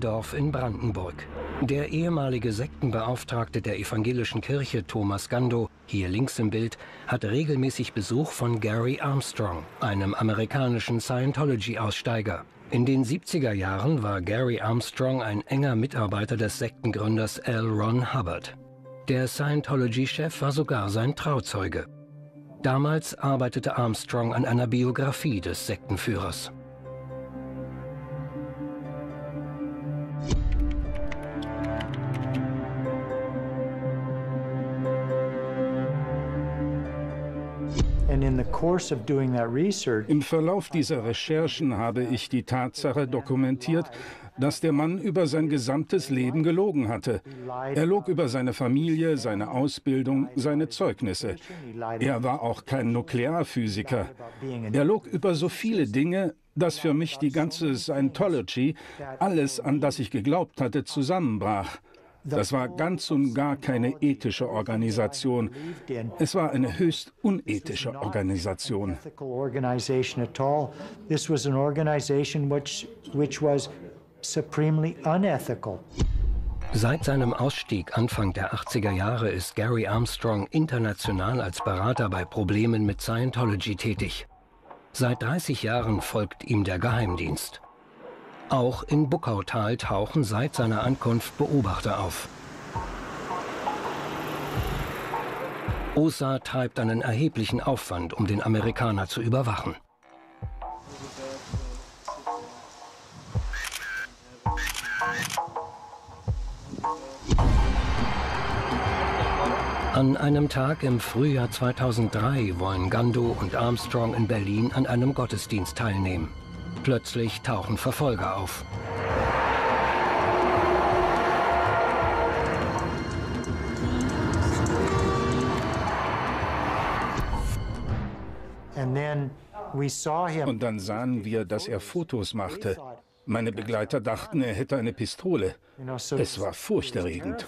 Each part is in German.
Dorf in Brandenburg. Der ehemalige Sektenbeauftragte der evangelischen Kirche Thomas Gando, hier links im Bild, hat regelmäßig Besuch von Gary Armstrong, einem amerikanischen Scientology-Aussteiger. In den 70er Jahren war Gary Armstrong ein enger Mitarbeiter des Sektengründers L. Ron Hubbard. Der Scientology-Chef war sogar sein Trauzeuge. Damals arbeitete Armstrong an einer Biografie des Sektenführers. Im Verlauf dieser Recherchen habe ich die Tatsache dokumentiert, dass der Mann über sein gesamtes Leben gelogen hatte. Er log über seine Familie, seine Ausbildung, seine Zeugnisse. Er war auch kein Nuklearphysiker. Er log über so viele Dinge, dass für mich die ganze Scientology, alles, an das ich geglaubt hatte, zusammenbrach. Das war ganz und gar keine ethische Organisation. Es war eine höchst unethische Organisation. Seit seinem Ausstieg Anfang der 80er Jahre ist Gary Armstrong international als Berater bei Problemen mit Scientology tätig. Seit 30 Jahren folgt ihm der Geheimdienst. Auch in Buckautal tauchen seit seiner Ankunft Beobachter auf. OSA treibt einen erheblichen Aufwand, um den Amerikaner zu überwachen. An einem Tag im Frühjahr 2003 wollen Gando und Armstrong in Berlin an einem Gottesdienst teilnehmen. Plötzlich tauchen Verfolger auf. Und dann sahen wir, dass er Fotos machte. Meine Begleiter dachten, er hätte eine Pistole. Es war furchterregend.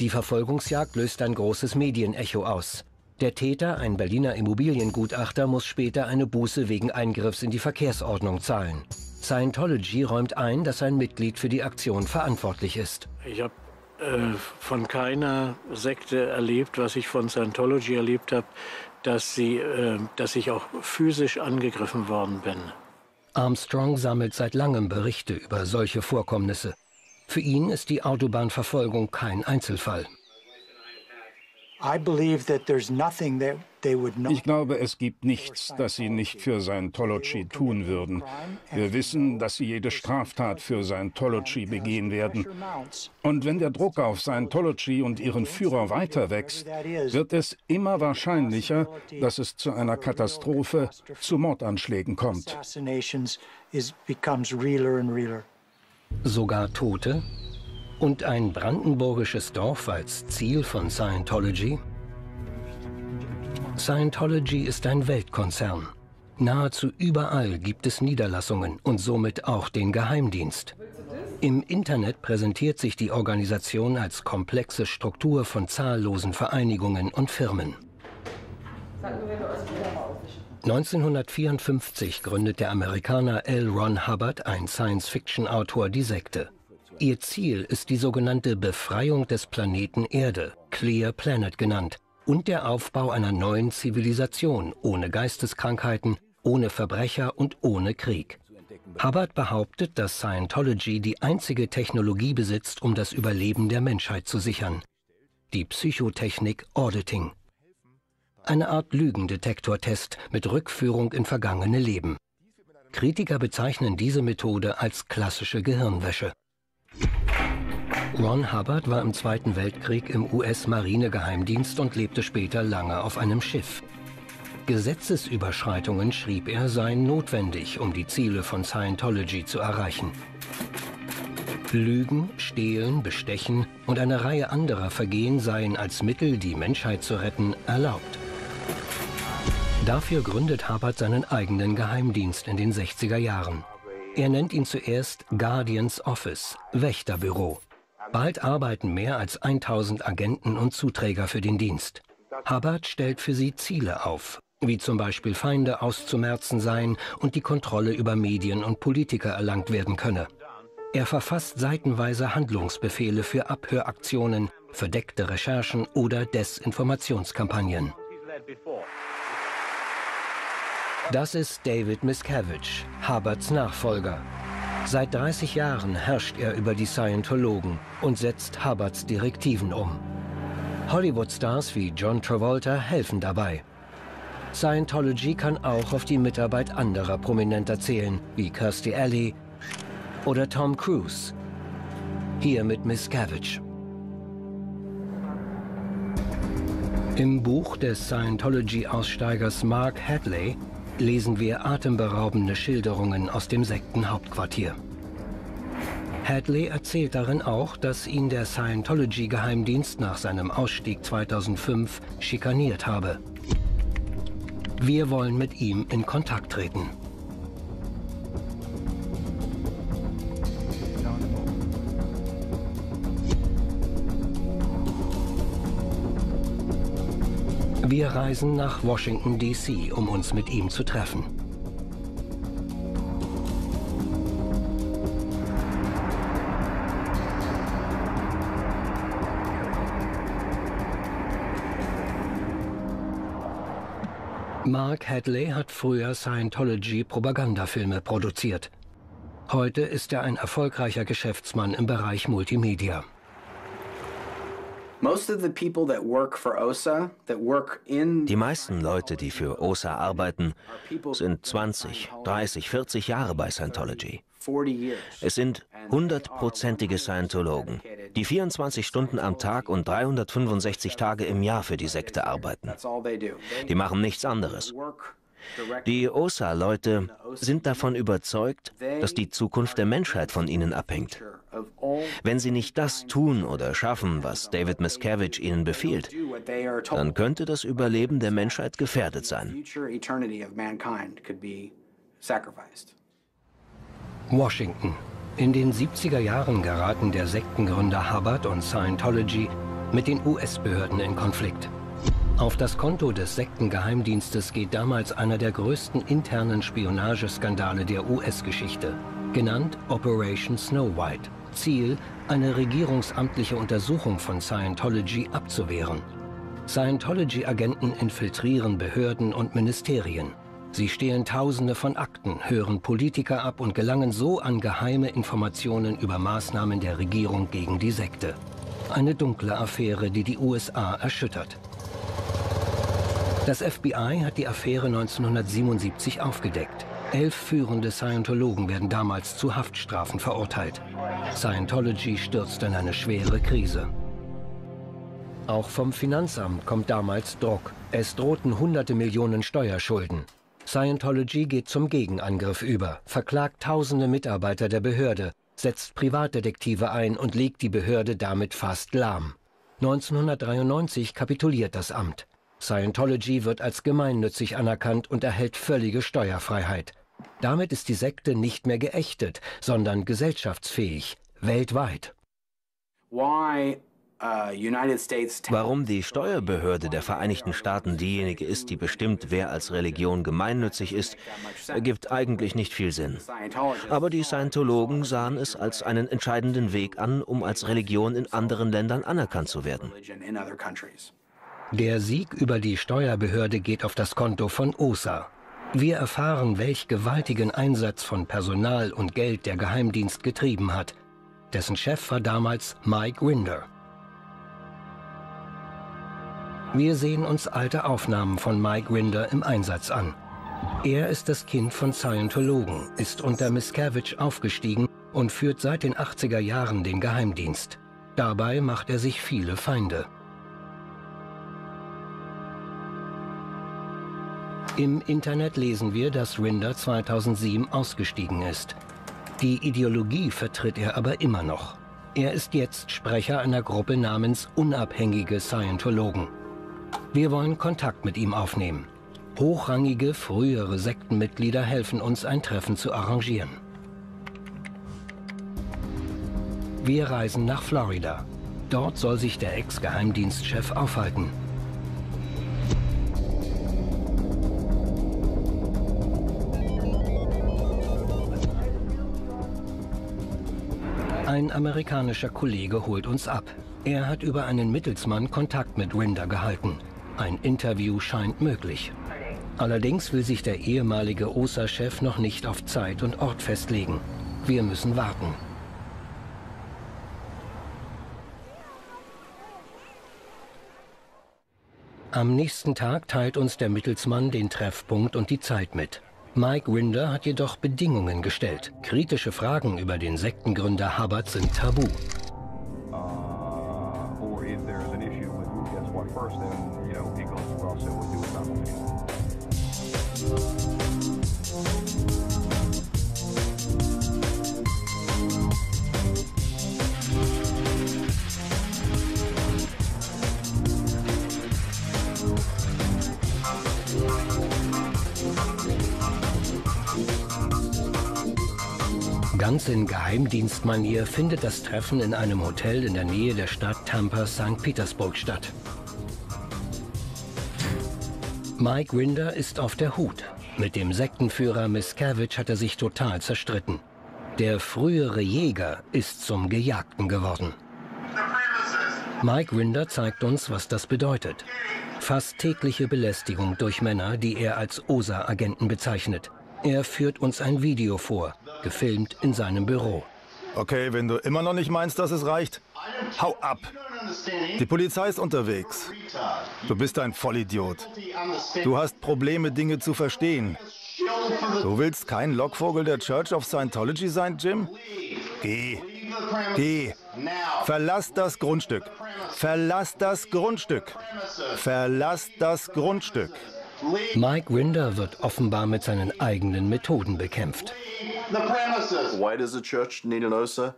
Die Verfolgungsjagd löst ein großes Medienecho aus. Der Täter, ein Berliner Immobiliengutachter, muss später eine Buße wegen Eingriffs in die Verkehrsordnung zahlen. Scientology räumt ein, dass ein Mitglied für die Aktion verantwortlich ist. Ich habe äh, von keiner Sekte erlebt, was ich von Scientology erlebt habe, dass, sie, äh, dass ich auch physisch angegriffen worden bin. Armstrong sammelt seit langem Berichte über solche Vorkommnisse. Für ihn ist die Autobahnverfolgung kein Einzelfall. Ich glaube, es gibt nichts, das sie nicht für Scientology tun würden. Wir wissen, dass sie jede Straftat für Scientology begehen werden. Und wenn der Druck auf Scientology und ihren Führer weiter wächst, wird es immer wahrscheinlicher, dass es zu einer Katastrophe, zu Mordanschlägen kommt. Sogar Tote? Und ein brandenburgisches Dorf als Ziel von Scientology? Scientology ist ein Weltkonzern. Nahezu überall gibt es Niederlassungen und somit auch den Geheimdienst. Im Internet präsentiert sich die Organisation als komplexe Struktur von zahllosen Vereinigungen und Firmen. 1954 gründet der Amerikaner L. Ron Hubbard, ein Science-Fiction-Autor, die Sekte. Ihr Ziel ist die sogenannte Befreiung des Planeten Erde, Clear Planet genannt, und der Aufbau einer neuen Zivilisation ohne Geisteskrankheiten, ohne Verbrecher und ohne Krieg. Hubbard behauptet, dass Scientology die einzige Technologie besitzt, um das Überleben der Menschheit zu sichern. Die Psychotechnik Auditing. Eine Art Lügendetektortest mit Rückführung in vergangene Leben. Kritiker bezeichnen diese Methode als klassische Gehirnwäsche. Ron Hubbard war im Zweiten Weltkrieg im US-Marinegeheimdienst und lebte später lange auf einem Schiff. Gesetzesüberschreitungen, schrieb er, seien notwendig, um die Ziele von Scientology zu erreichen. Lügen, Stehlen, Bestechen und eine Reihe anderer Vergehen seien als Mittel, die Menschheit zu retten, erlaubt. Dafür gründet Hubbard seinen eigenen Geheimdienst in den 60er Jahren. Er nennt ihn zuerst Guardians Office, Wächterbüro. Bald arbeiten mehr als 1000 Agenten und Zuträger für den Dienst. Hubbard stellt für sie Ziele auf, wie zum Beispiel Feinde auszumerzen seien und die Kontrolle über Medien und Politiker erlangt werden könne. Er verfasst seitenweise Handlungsbefehle für Abhöraktionen, verdeckte Recherchen oder Desinformationskampagnen. Das ist David Miscavige, Hubbards Nachfolger. Seit 30 Jahren herrscht er über die Scientologen und setzt Hubbards Direktiven um. Hollywood-Stars wie John Travolta helfen dabei. Scientology kann auch auf die Mitarbeit anderer Prominenter zählen, wie Kirstie Alley oder Tom Cruise. Hier mit Miscavige. Im Buch des Scientology-Aussteigers Mark Hadley lesen wir atemberaubende Schilderungen aus dem Sektenhauptquartier. Hadley erzählt darin auch, dass ihn der Scientology-Geheimdienst nach seinem Ausstieg 2005 schikaniert habe. Wir wollen mit ihm in Kontakt treten. Wir reisen nach Washington, D.C., um uns mit ihm zu treffen. Mark Hadley hat früher Scientology-Propagandafilme produziert. Heute ist er ein erfolgreicher Geschäftsmann im Bereich Multimedia. Die meisten Leute, die für OSA arbeiten, sind 20, 30, 40 Jahre bei Scientology. Es sind hundertprozentige Scientologen, die 24 Stunden am Tag und 365 Tage im Jahr für die Sekte arbeiten. Die machen nichts anderes. Die OSA-Leute sind davon überzeugt, dass die Zukunft der Menschheit von ihnen abhängt. Wenn sie nicht das tun oder schaffen, was David Miscavige ihnen befiehlt, dann könnte das Überleben der Menschheit gefährdet sein. Washington. In den 70er Jahren geraten der Sektengründer Hubbard und Scientology mit den US-Behörden in Konflikt. Auf das Konto des Sektengeheimdienstes geht damals einer der größten internen Spionageskandale der US-Geschichte, genannt Operation Snow White. Ziel, eine regierungsamtliche Untersuchung von Scientology abzuwehren. Scientology-Agenten infiltrieren Behörden und Ministerien. Sie stehlen Tausende von Akten, hören Politiker ab und gelangen so an geheime Informationen über Maßnahmen der Regierung gegen die Sekte. Eine dunkle Affäre, die die USA erschüttert. Das FBI hat die Affäre 1977 aufgedeckt. Elf führende Scientologen werden damals zu Haftstrafen verurteilt. Scientology stürzt in eine schwere Krise. Auch vom Finanzamt kommt damals Druck. Es drohten hunderte Millionen Steuerschulden. Scientology geht zum Gegenangriff über, verklagt tausende Mitarbeiter der Behörde, setzt Privatdetektive ein und legt die Behörde damit fast lahm. 1993 kapituliert das Amt. Scientology wird als gemeinnützig anerkannt und erhält völlige Steuerfreiheit. Damit ist die Sekte nicht mehr geächtet, sondern gesellschaftsfähig, weltweit. Uh, Warum die Steuerbehörde der Vereinigten Staaten diejenige ist, die bestimmt, wer als Religion gemeinnützig ist, ergibt eigentlich nicht viel Sinn. Aber die Scientologen sahen es als einen entscheidenden Weg an, um als Religion in anderen Ländern anerkannt zu werden. Der Sieg über die Steuerbehörde geht auf das Konto von OSA. Wir erfahren, welch gewaltigen Einsatz von Personal und Geld der Geheimdienst getrieben hat. Dessen Chef war damals Mike Winder. Wir sehen uns alte Aufnahmen von Mike Winder im Einsatz an. Er ist das Kind von Scientologen, ist unter Miscavige aufgestiegen und führt seit den 80er Jahren den Geheimdienst. Dabei macht er sich viele Feinde. Im Internet lesen wir, dass Rinder 2007 ausgestiegen ist. Die Ideologie vertritt er aber immer noch. Er ist jetzt Sprecher einer Gruppe namens Unabhängige Scientologen. Wir wollen Kontakt mit ihm aufnehmen. Hochrangige frühere Sektenmitglieder helfen uns, ein Treffen zu arrangieren. Wir reisen nach Florida. Dort soll sich der Ex-Geheimdienstchef aufhalten. Ein amerikanischer Kollege holt uns ab. Er hat über einen Mittelsmann Kontakt mit Rinder gehalten. Ein Interview scheint möglich. Allerdings will sich der ehemalige OSA-Chef noch nicht auf Zeit und Ort festlegen. Wir müssen warten. Am nächsten Tag teilt uns der Mittelsmann den Treffpunkt und die Zeit mit. Mike Rinder hat jedoch Bedingungen gestellt. Kritische Fragen über den Sektengründer Hubbard sind tabu. Ganz in Geheimdienstmanier findet das Treffen in einem Hotel in der Nähe der Stadt Tampa, St. Petersburg statt. Mike Rinder ist auf der Hut. Mit dem Sektenführer Miscavige hat er sich total zerstritten. Der frühere Jäger ist zum Gejagten geworden. Mike Rinder zeigt uns, was das bedeutet. Fast tägliche Belästigung durch Männer, die er als OSA-Agenten bezeichnet. Er führt uns ein Video vor, gefilmt in seinem Büro. Okay, wenn du immer noch nicht meinst, dass es reicht, hau ab. Die Polizei ist unterwegs. Du bist ein Vollidiot. Du hast Probleme, Dinge zu verstehen. Du willst kein Lockvogel der Church of Scientology sein, Jim? Geh. Geh. Verlass das Grundstück. Verlass das Grundstück. Verlass das Grundstück. Mike Rinder wird offenbar mit seinen eigenen Methoden bekämpft. Why does a church need an OSA?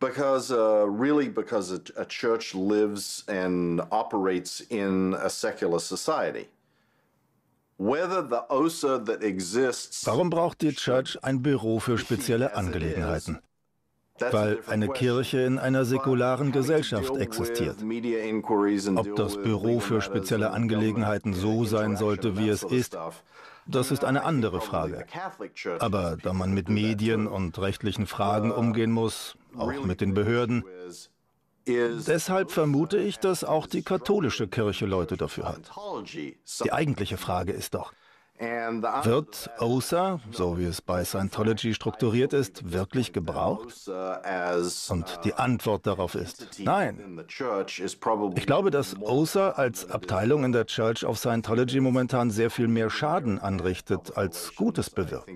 Because, uh, really, because a, a church lives and operates in a secular society. Warum braucht die Church ein Büro für spezielle Angelegenheiten? Weil eine Kirche in einer säkularen Gesellschaft existiert. Ob das Büro für spezielle Angelegenheiten so sein sollte, wie es ist, das ist eine andere Frage. Aber da man mit Medien und rechtlichen Fragen umgehen muss, auch mit den Behörden, Deshalb vermute ich, dass auch die katholische Kirche Leute dafür hat. Die eigentliche Frage ist doch, wird OSA, so wie es bei Scientology strukturiert ist, wirklich gebraucht? Und die Antwort darauf ist nein. Ich glaube, dass OSA als Abteilung in der Church of Scientology momentan sehr viel mehr Schaden anrichtet, als Gutes bewirkt.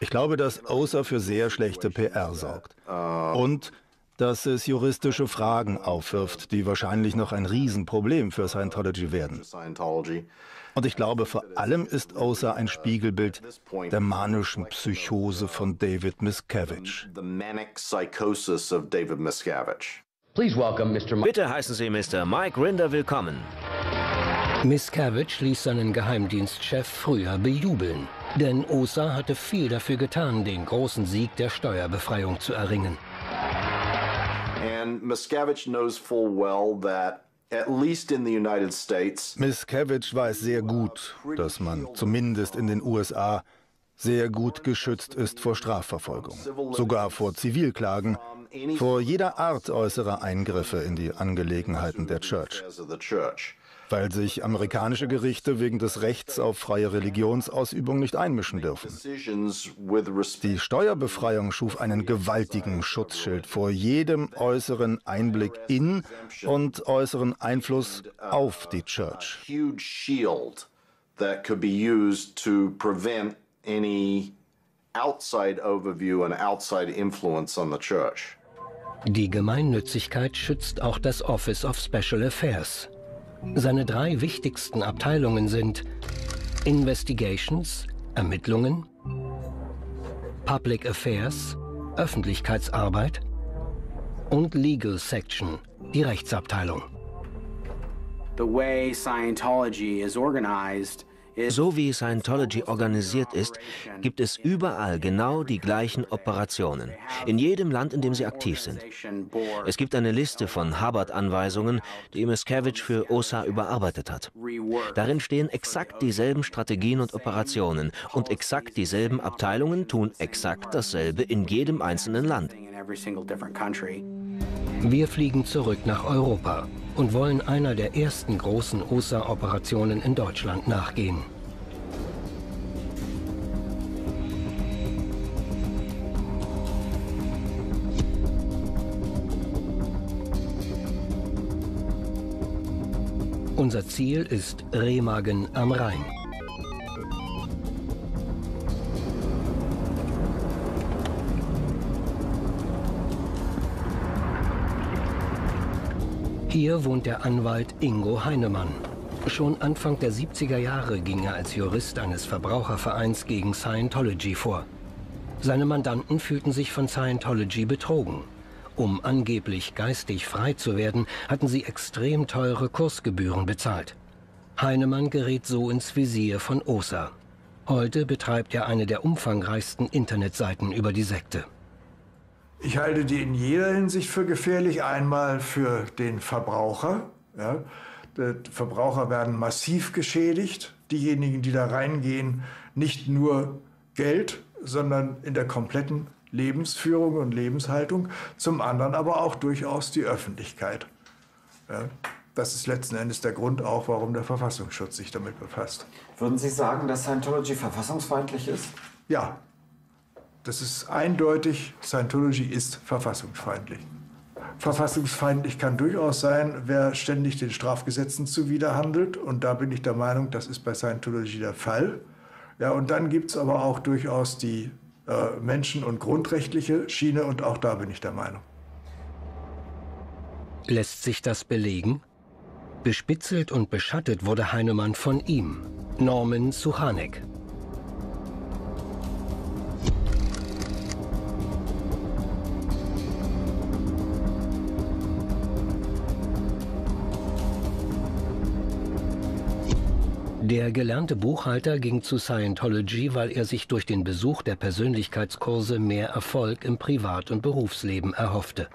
Ich glaube, dass OSA für sehr schlechte PR sorgt. Und dass es juristische Fragen aufwirft, die wahrscheinlich noch ein Riesenproblem für Scientology werden. Und ich glaube, vor allem ist Osa ein Spiegelbild der manischen Psychose von David Miscavige. Bitte heißen Sie Mr. Mike Rinder willkommen. Miscavige ließ seinen Geheimdienstchef früher bejubeln. Denn Osa hatte viel dafür getan, den großen Sieg der Steuerbefreiung zu erringen. And Miscavige knows full well that Miscavige weiß sehr gut, dass man zumindest in den USA sehr gut geschützt ist vor Strafverfolgung, sogar vor Zivilklagen, vor jeder Art äußerer Eingriffe in die Angelegenheiten der Church weil sich amerikanische Gerichte wegen des Rechts auf freie Religionsausübung nicht einmischen dürfen. Die Steuerbefreiung schuf einen gewaltigen Schutzschild vor jedem äußeren Einblick in und äußeren Einfluss auf die Church. Die Gemeinnützigkeit schützt auch das Office of Special Affairs. Seine drei wichtigsten Abteilungen sind Investigations, Ermittlungen, Public Affairs, Öffentlichkeitsarbeit und Legal Section, die Rechtsabteilung. The way Scientology is organized So wie Scientology organisiert ist, gibt es überall genau die gleichen Operationen. In jedem Land, in dem sie aktiv sind. Es gibt eine Liste von Hubbard-Anweisungen, die Miscavige für OSA überarbeitet hat. Darin stehen exakt dieselben Strategien und Operationen und exakt dieselben Abteilungen tun exakt dasselbe in jedem einzelnen Land. Wir fliegen zurück nach Europa und wollen einer der ersten großen OSA-Operationen in Deutschland nachgehen. Unser Ziel ist Remagen am Rhein. Hier wohnt der Anwalt Ingo Heinemann. Schon Anfang der 70er Jahre ging er als Jurist eines Verbrauchervereins gegen Scientology vor. Seine Mandanten fühlten sich von Scientology betrogen. Um angeblich geistig frei zu werden, hatten sie extrem teure Kursgebühren bezahlt. Heinemann gerät so ins Visier von OSA. Heute betreibt er eine der umfangreichsten Internetseiten über die Sekte. Ich halte die in jeder Hinsicht für gefährlich. Einmal für den Verbraucher. Ja. Verbraucher werden massiv geschädigt. Diejenigen, die da reingehen, nicht nur Geld, sondern in der kompletten Lebensführung und Lebenshaltung. Zum anderen aber auch durchaus die Öffentlichkeit. Ja. Das ist letzten Endes der Grund auch, warum der Verfassungsschutz sich damit befasst. Würden Sie sagen, dass Scientology verfassungsfeindlich ist? Ja, das ist eindeutig, Scientology ist verfassungsfeindlich. Verfassungsfeindlich kann durchaus sein, wer ständig den Strafgesetzen zuwiderhandelt. Und da bin ich der Meinung, das ist bei Scientology der Fall. Ja, und dann gibt es aber auch durchaus die äh, menschen- und grundrechtliche Schiene. Und auch da bin ich der Meinung. Lässt sich das belegen? Bespitzelt und beschattet wurde Heinemann von ihm, Norman Suchanek. Der gelernte Buchhalter ging zu Scientology, weil er sich durch den Besuch der Persönlichkeitskurse mehr Erfolg im Privat- und Berufsleben erhoffte.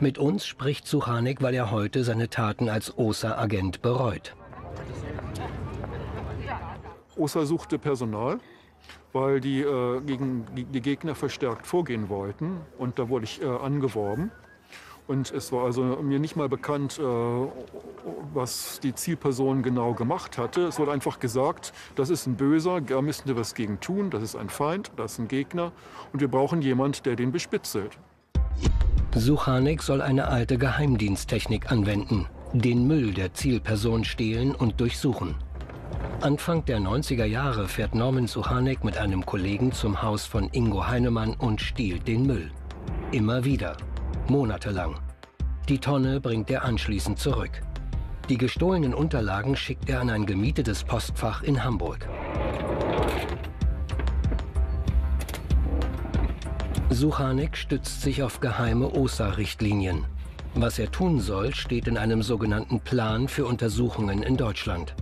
Mit uns spricht Suchanek, weil er heute seine Taten als OSA-Agent bereut. OSA suchte Personal, weil die äh, gegen die Gegner verstärkt vorgehen wollten. Und da wurde ich äh, angeworben. Und es war also mir nicht mal bekannt, äh, was die Zielperson genau gemacht hatte. Es wurde einfach gesagt, das ist ein Böser, da müssen wir was gegen tun, das ist ein Feind, das ist ein Gegner und wir brauchen jemanden, der den bespitzelt. Suchanek soll eine alte Geheimdiensttechnik anwenden, den Müll der Zielperson stehlen und durchsuchen. Anfang der 90er Jahre fährt Norman Suchanek mit einem Kollegen zum Haus von Ingo Heinemann und stiehlt den Müll. Immer wieder monatelang. Die Tonne bringt er anschließend zurück. Die gestohlenen Unterlagen schickt er an ein gemietetes Postfach in Hamburg. Suchanek stützt sich auf geheime OSA-Richtlinien. Was er tun soll, steht in einem sogenannten Plan für Untersuchungen in Deutschland.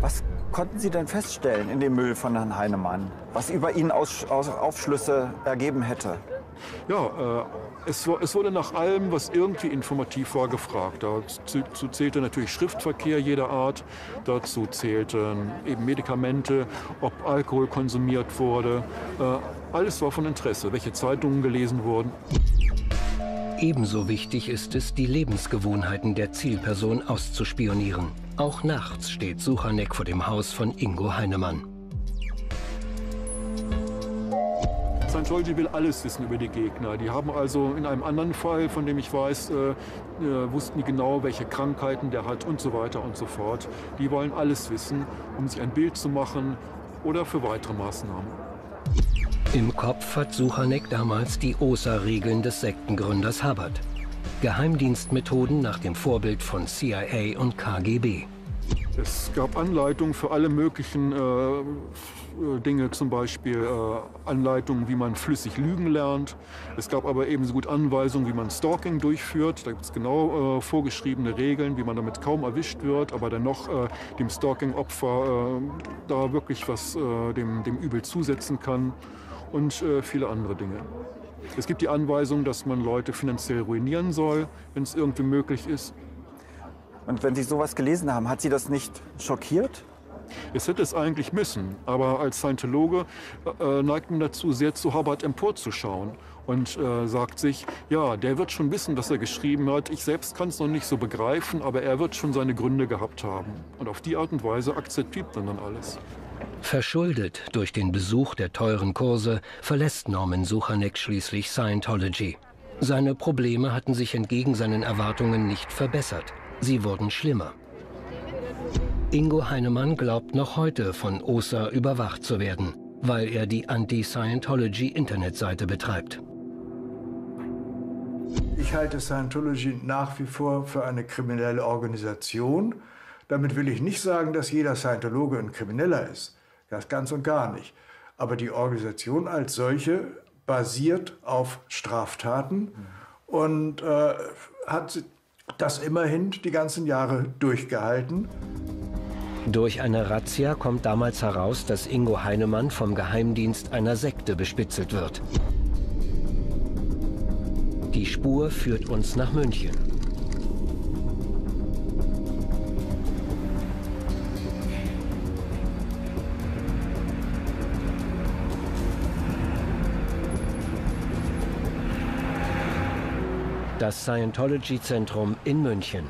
Was konnten Sie denn feststellen in dem Müll von Herrn Heinemann, was über ihn aus, aus Aufschlüsse ergeben hätte? Ja, äh, es, es, wurde nach allem, was irgendwie informativ war, gefragt. Dazu zählte natürlich Schriftverkehr jeder Art, dazu zählten eben Medikamente, ob Alkohol konsumiert wurde. Äh, alles war von Interesse, welche Zeitungen gelesen wurden. Ebenso wichtig ist es, die Lebensgewohnheiten der Zielperson auszuspionieren. Auch nachts steht Suchanek vor dem Haus von Ingo Heinemann. Scientology will alles wissen über die Gegner. Die haben also in einem anderen Fall, von dem ich weiß, äh, äh, wussten die genau, welche Krankheiten der hat und so weiter und so fort. Die wollen alles wissen, um sich ein Bild zu machen oder für weitere Maßnahmen. Im Kopf hat Suchanek damals die OSA-Regeln des Sektengründers Hubbard. Geheimdienstmethoden nach dem Vorbild von CIA und KGB. Es gab Anleitungen für alle möglichen äh, Dinge, zum Beispiel äh, Anleitungen, wie man flüssig lügen lernt. Es gab aber ebenso gut Anweisungen, wie man Stalking durchführt. Da gibt es genau äh, vorgeschriebene Regeln, wie man damit kaum erwischt wird, aber dennoch äh, dem Stalking-Opfer äh, da wirklich was äh, dem, dem Übel zusetzen kann und viele andere Dinge. Es gibt die Anweisung, dass man Leute finanziell ruinieren soll, wenn es irgendwie möglich ist. Und wenn Sie sowas gelesen haben, hat Sie das nicht schockiert? Es hätte es eigentlich müssen, aber als Scientologe äh, neigt man dazu, sehr zu Hubbard emporzuschauen und äh, sagt sich, ja, der wird schon wissen, was er geschrieben hat. Ich selbst kann es noch nicht so begreifen, aber er wird schon seine Gründe gehabt haben. Und auf die Art und Weise akzeptiert man dann alles. Verschuldet durch den Besuch der teuren Kurse verlässt Norman Suchanek schließlich Scientology. Seine Probleme hatten sich entgegen seinen Erwartungen nicht verbessert. Sie wurden schlimmer. Ingo Heinemann glaubt noch heute von OSA überwacht zu werden, weil er die Anti-Scientology-Internetseite betreibt. Ich halte Scientology nach wie vor für eine kriminelle Organisation. Damit will ich nicht sagen, dass jeder Scientologe ein Krimineller ist. Das ganz und gar nicht. Aber die Organisation als solche basiert auf Straftaten und äh, hat das immerhin die ganzen Jahre durchgehalten. Durch eine Razzia kommt damals heraus, dass Ingo Heinemann vom Geheimdienst einer Sekte bespitzelt wird. Die Spur führt uns nach München. Das Scientology-Zentrum in München.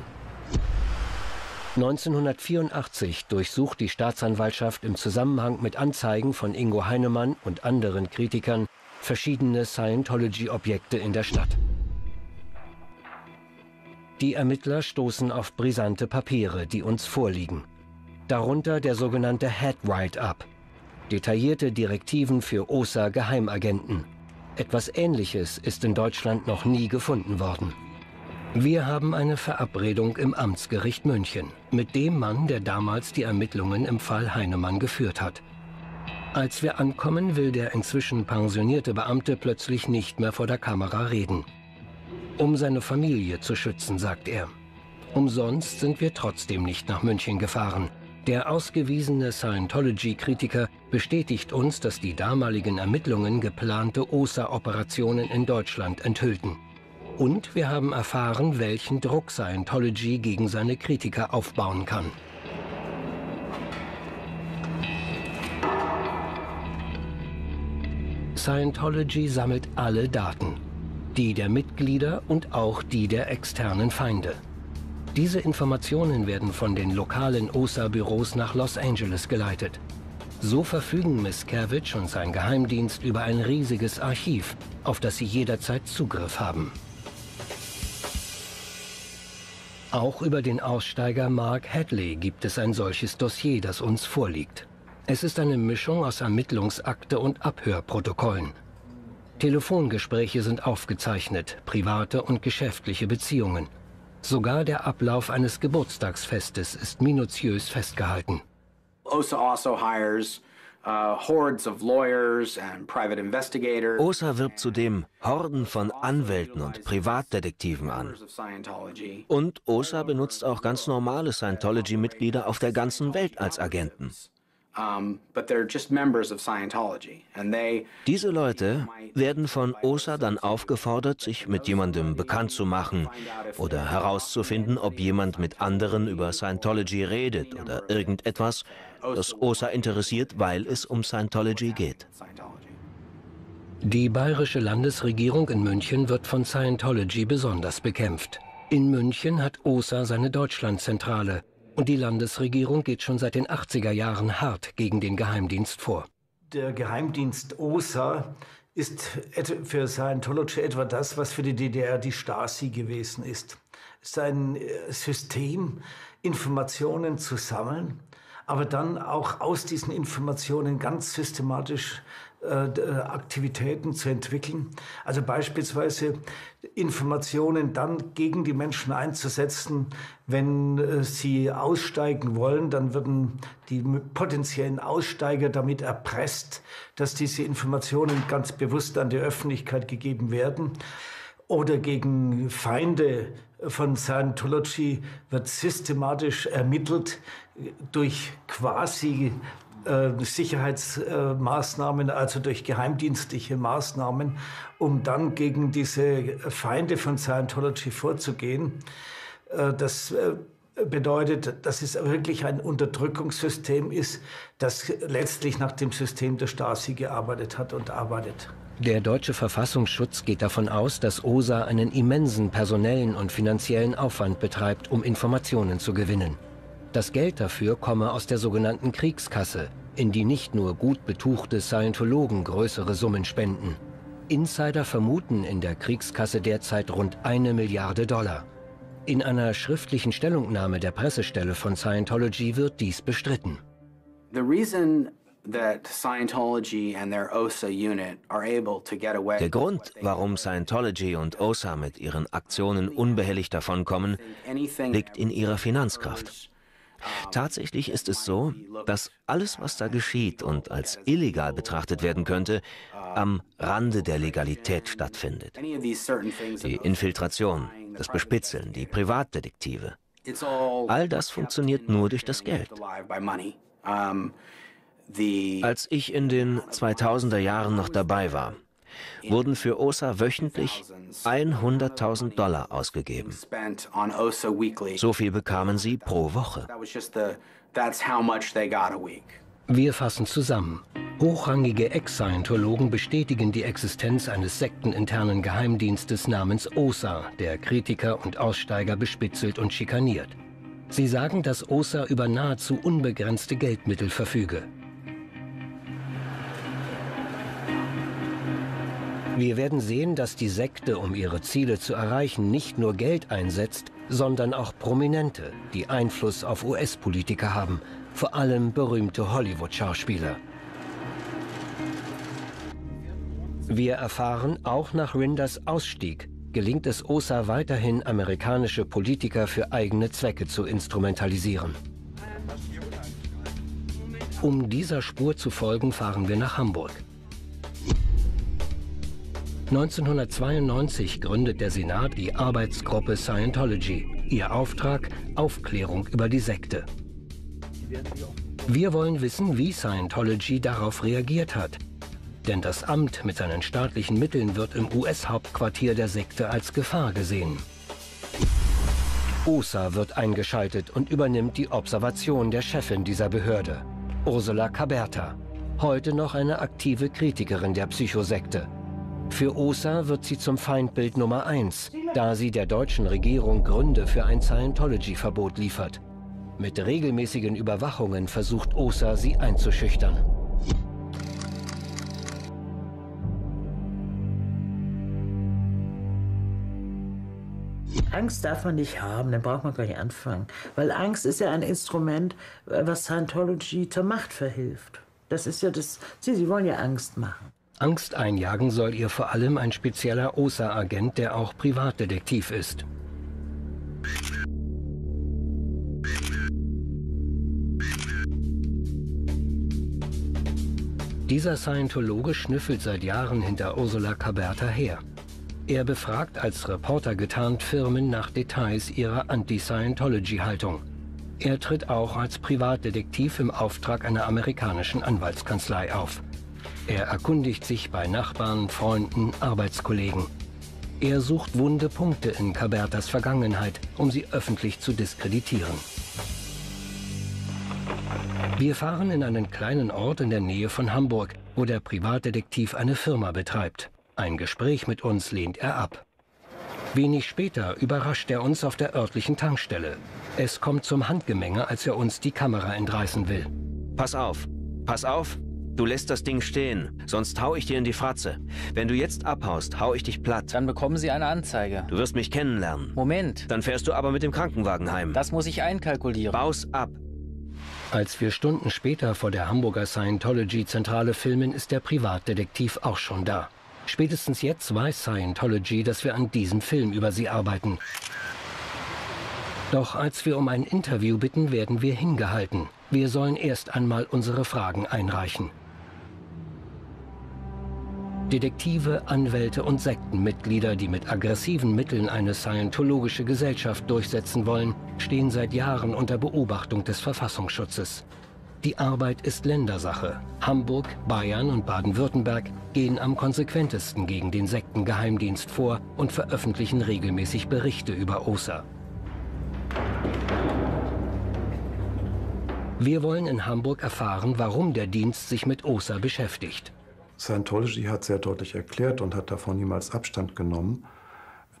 1984 durchsucht die Staatsanwaltschaft im Zusammenhang mit Anzeigen von Ingo Heinemann und anderen Kritikern verschiedene Scientology-Objekte in der Stadt. Die Ermittler stoßen auf brisante Papiere, die uns vorliegen. Darunter der sogenannte Head Write-Up. Detaillierte Direktiven für OSA-Geheimagenten. Etwas Ähnliches ist in Deutschland noch nie gefunden worden. Wir haben eine Verabredung im Amtsgericht München mit dem Mann, der damals die Ermittlungen im Fall Heinemann geführt hat. Als wir ankommen, will der inzwischen pensionierte Beamte plötzlich nicht mehr vor der Kamera reden. Um seine Familie zu schützen, sagt er. Umsonst sind wir trotzdem nicht nach München gefahren. Der ausgewiesene Scientology-Kritiker bestätigt uns, dass die damaligen Ermittlungen geplante OSA-Operationen in Deutschland enthüllten. Und wir haben erfahren, welchen Druck Scientology gegen seine Kritiker aufbauen kann. Scientology sammelt alle Daten, die der Mitglieder und auch die der externen Feinde. Diese Informationen werden von den lokalen OSA-Büros nach Los Angeles geleitet. So verfügen Miscavige und sein Geheimdienst über ein riesiges Archiv, auf das sie jederzeit Zugriff haben. Auch über den Aussteiger Mark Hadley gibt es ein solches Dossier, das uns vorliegt. Es ist eine Mischung aus Ermittlungsakte und Abhörprotokollen. Telefongespräche sind aufgezeichnet, private und geschäftliche Beziehungen. Sogar der Ablauf eines Geburtstagsfestes ist minutiös festgehalten. OSA also hires uh, OSA wirbt zudem Horden von Anwälten und Privatdetektiven an. Und OSA benutzt auch ganz normale Scientology-Mitglieder auf der ganzen Welt als Agenten. Diese Leute werden von OSA dann aufgefordert, sich mit jemandem bekannt zu machen oder herauszufinden, ob jemand mit anderen über Scientology redet oder irgendetwas, das OSA interessiert, weil es um Scientology geht. Die bayerische Landesregierung in München wird von Scientology besonders bekämpft. In München hat OSA seine Deutschlandzentrale und die Landesregierung geht schon seit den 80er Jahren hart gegen den Geheimdienst vor. Der Geheimdienst OSA ist für Scientology etwa das, was für die DDR die Stasi gewesen ist. Es ist ein äh, System, Informationen zu sammeln, aber dann auch aus diesen Informationen ganz systematisch Aktivitäten zu entwickeln. Also beispielsweise Informationen dann gegen die Menschen einzusetzen, wenn äh, sie aussteigen wollen, dann würden die potenziellen Aussteiger damit erpresst, dass diese Informationen ganz bewusst an die Öffentlichkeit gegeben werden. Oder gegen Feinde von Scientology wird systematisch ermittelt durch quasi äh, Sicherheitsmaßnahmen, also durch geheimdienstliche Maßnahmen, um dann gegen diese Feinde von Scientology vorzugehen. Äh, das äh, bedeutet, dass es wirklich ein Unterdrückungssystem ist, das letztlich nach dem System der Stasi gearbeitet hat und arbeitet. Der deutsche Verfassungsschutz geht davon aus, dass OSA einen immensen personellen und finanziellen Aufwand betreibt, um Informationen zu gewinnen. Das Geld dafür komme aus der sogenannten Kriegskasse, in die nicht nur gut betuchte Scientologen größere Summen spenden. Insider vermuten in der Kriegskasse derzeit rund eine Milliarde Dollar. In einer schriftlichen Stellungnahme der Pressestelle von Scientology wird dies bestritten. Der Grund, warum Scientology und OSA mit ihren Aktionen unbehelligt davonkommen, liegt in ihrer Finanzkraft. Tatsächlich ist es so, dass alles, was da geschieht und als illegal betrachtet werden könnte, am Rande der Legalität stattfindet. Die Infiltration, das Bespitzeln, die Privatdetektive. All das funktioniert nur durch das Geld. Als ich in den 2000er Jahren noch dabei war, wurden für OSA wöchentlich 100.000 Dollar ausgegeben. So viel bekamen sie pro Woche. Wir fassen zusammen. Hochrangige Ex-Scientologen bestätigen die Existenz eines sekteninternen Geheimdienstes namens OSA, der Kritiker und Aussteiger bespitzelt und schikaniert. Sie sagen, dass OSA über nahezu unbegrenzte Geldmittel verfüge. Wir werden sehen, dass die Sekte, um ihre Ziele zu erreichen, nicht nur Geld einsetzt, sondern auch Prominente, die Einfluss auf US-Politiker haben, vor allem berühmte Hollywood-Schauspieler. Wir erfahren, auch nach Rinders Ausstieg gelingt es OSA weiterhin, amerikanische Politiker für eigene Zwecke zu instrumentalisieren. Um dieser Spur zu folgen, fahren wir nach Hamburg. 1992 gründet der Senat die Arbeitsgruppe Scientology. Ihr Auftrag Aufklärung über die Sekte. Wir wollen wissen, wie Scientology darauf reagiert hat. Denn das Amt mit seinen staatlichen Mitteln wird im US-Hauptquartier der Sekte als Gefahr gesehen. OSA wird eingeschaltet und übernimmt die Observation der Chefin dieser Behörde, Ursula Caberta, heute noch eine aktive Kritikerin der Psychosekte. Für OSA wird sie zum Feindbild Nummer eins, da sie der deutschen Regierung Gründe für ein Scientology-Verbot liefert. Mit regelmäßigen Überwachungen versucht OSA, sie einzuschüchtern. Angst darf man nicht haben, dann braucht man gar nicht anfangen. Weil Angst ist ja ein Instrument, was Scientology zur Macht verhilft. Das ist ja das, Sie, Sie wollen ja Angst machen. Angst einjagen soll ihr vor allem ein spezieller OSA-Agent, der auch Privatdetektiv ist. Dieser Scientologe schnüffelt seit Jahren hinter Ursula Caberta her. Er befragt als Reporter getarnt Firmen nach Details ihrer Anti-Scientology-Haltung. Er tritt auch als Privatdetektiv im Auftrag einer amerikanischen Anwaltskanzlei auf. Er erkundigt sich bei Nachbarn, Freunden, Arbeitskollegen. Er sucht wunde Punkte in Cabertas Vergangenheit, um sie öffentlich zu diskreditieren. Wir fahren in einen kleinen Ort in der Nähe von Hamburg, wo der Privatdetektiv eine Firma betreibt. Ein Gespräch mit uns lehnt er ab. Wenig später überrascht er uns auf der örtlichen Tankstelle. Es kommt zum Handgemenge, als er uns die Kamera entreißen will. Pass auf, pass auf, Du lässt das Ding stehen, sonst hau ich dir in die Fratze. Wenn du jetzt abhaust, hau ich dich platt. Dann bekommen Sie eine Anzeige. Du wirst mich kennenlernen. Moment. Dann fährst du aber mit dem Krankenwagen heim. Das muss ich einkalkulieren. Baus ab. Als wir Stunden später vor der Hamburger Scientology-Zentrale filmen, ist der Privatdetektiv auch schon da. Spätestens jetzt weiß Scientology, dass wir an diesem Film über sie arbeiten. Doch als wir um ein Interview bitten, werden wir hingehalten. Wir sollen erst einmal unsere Fragen einreichen. Detektive, Anwälte und Sektenmitglieder, die mit aggressiven Mitteln eine scientologische Gesellschaft durchsetzen wollen, stehen seit Jahren unter Beobachtung des Verfassungsschutzes. Die Arbeit ist Ländersache. Hamburg, Bayern und Baden-Württemberg gehen am konsequentesten gegen den Sektengeheimdienst vor und veröffentlichen regelmäßig Berichte über OSA. Wir wollen in Hamburg erfahren, warum der Dienst sich mit OSA beschäftigt. Scientology hat sehr deutlich erklärt und hat davon niemals Abstand genommen,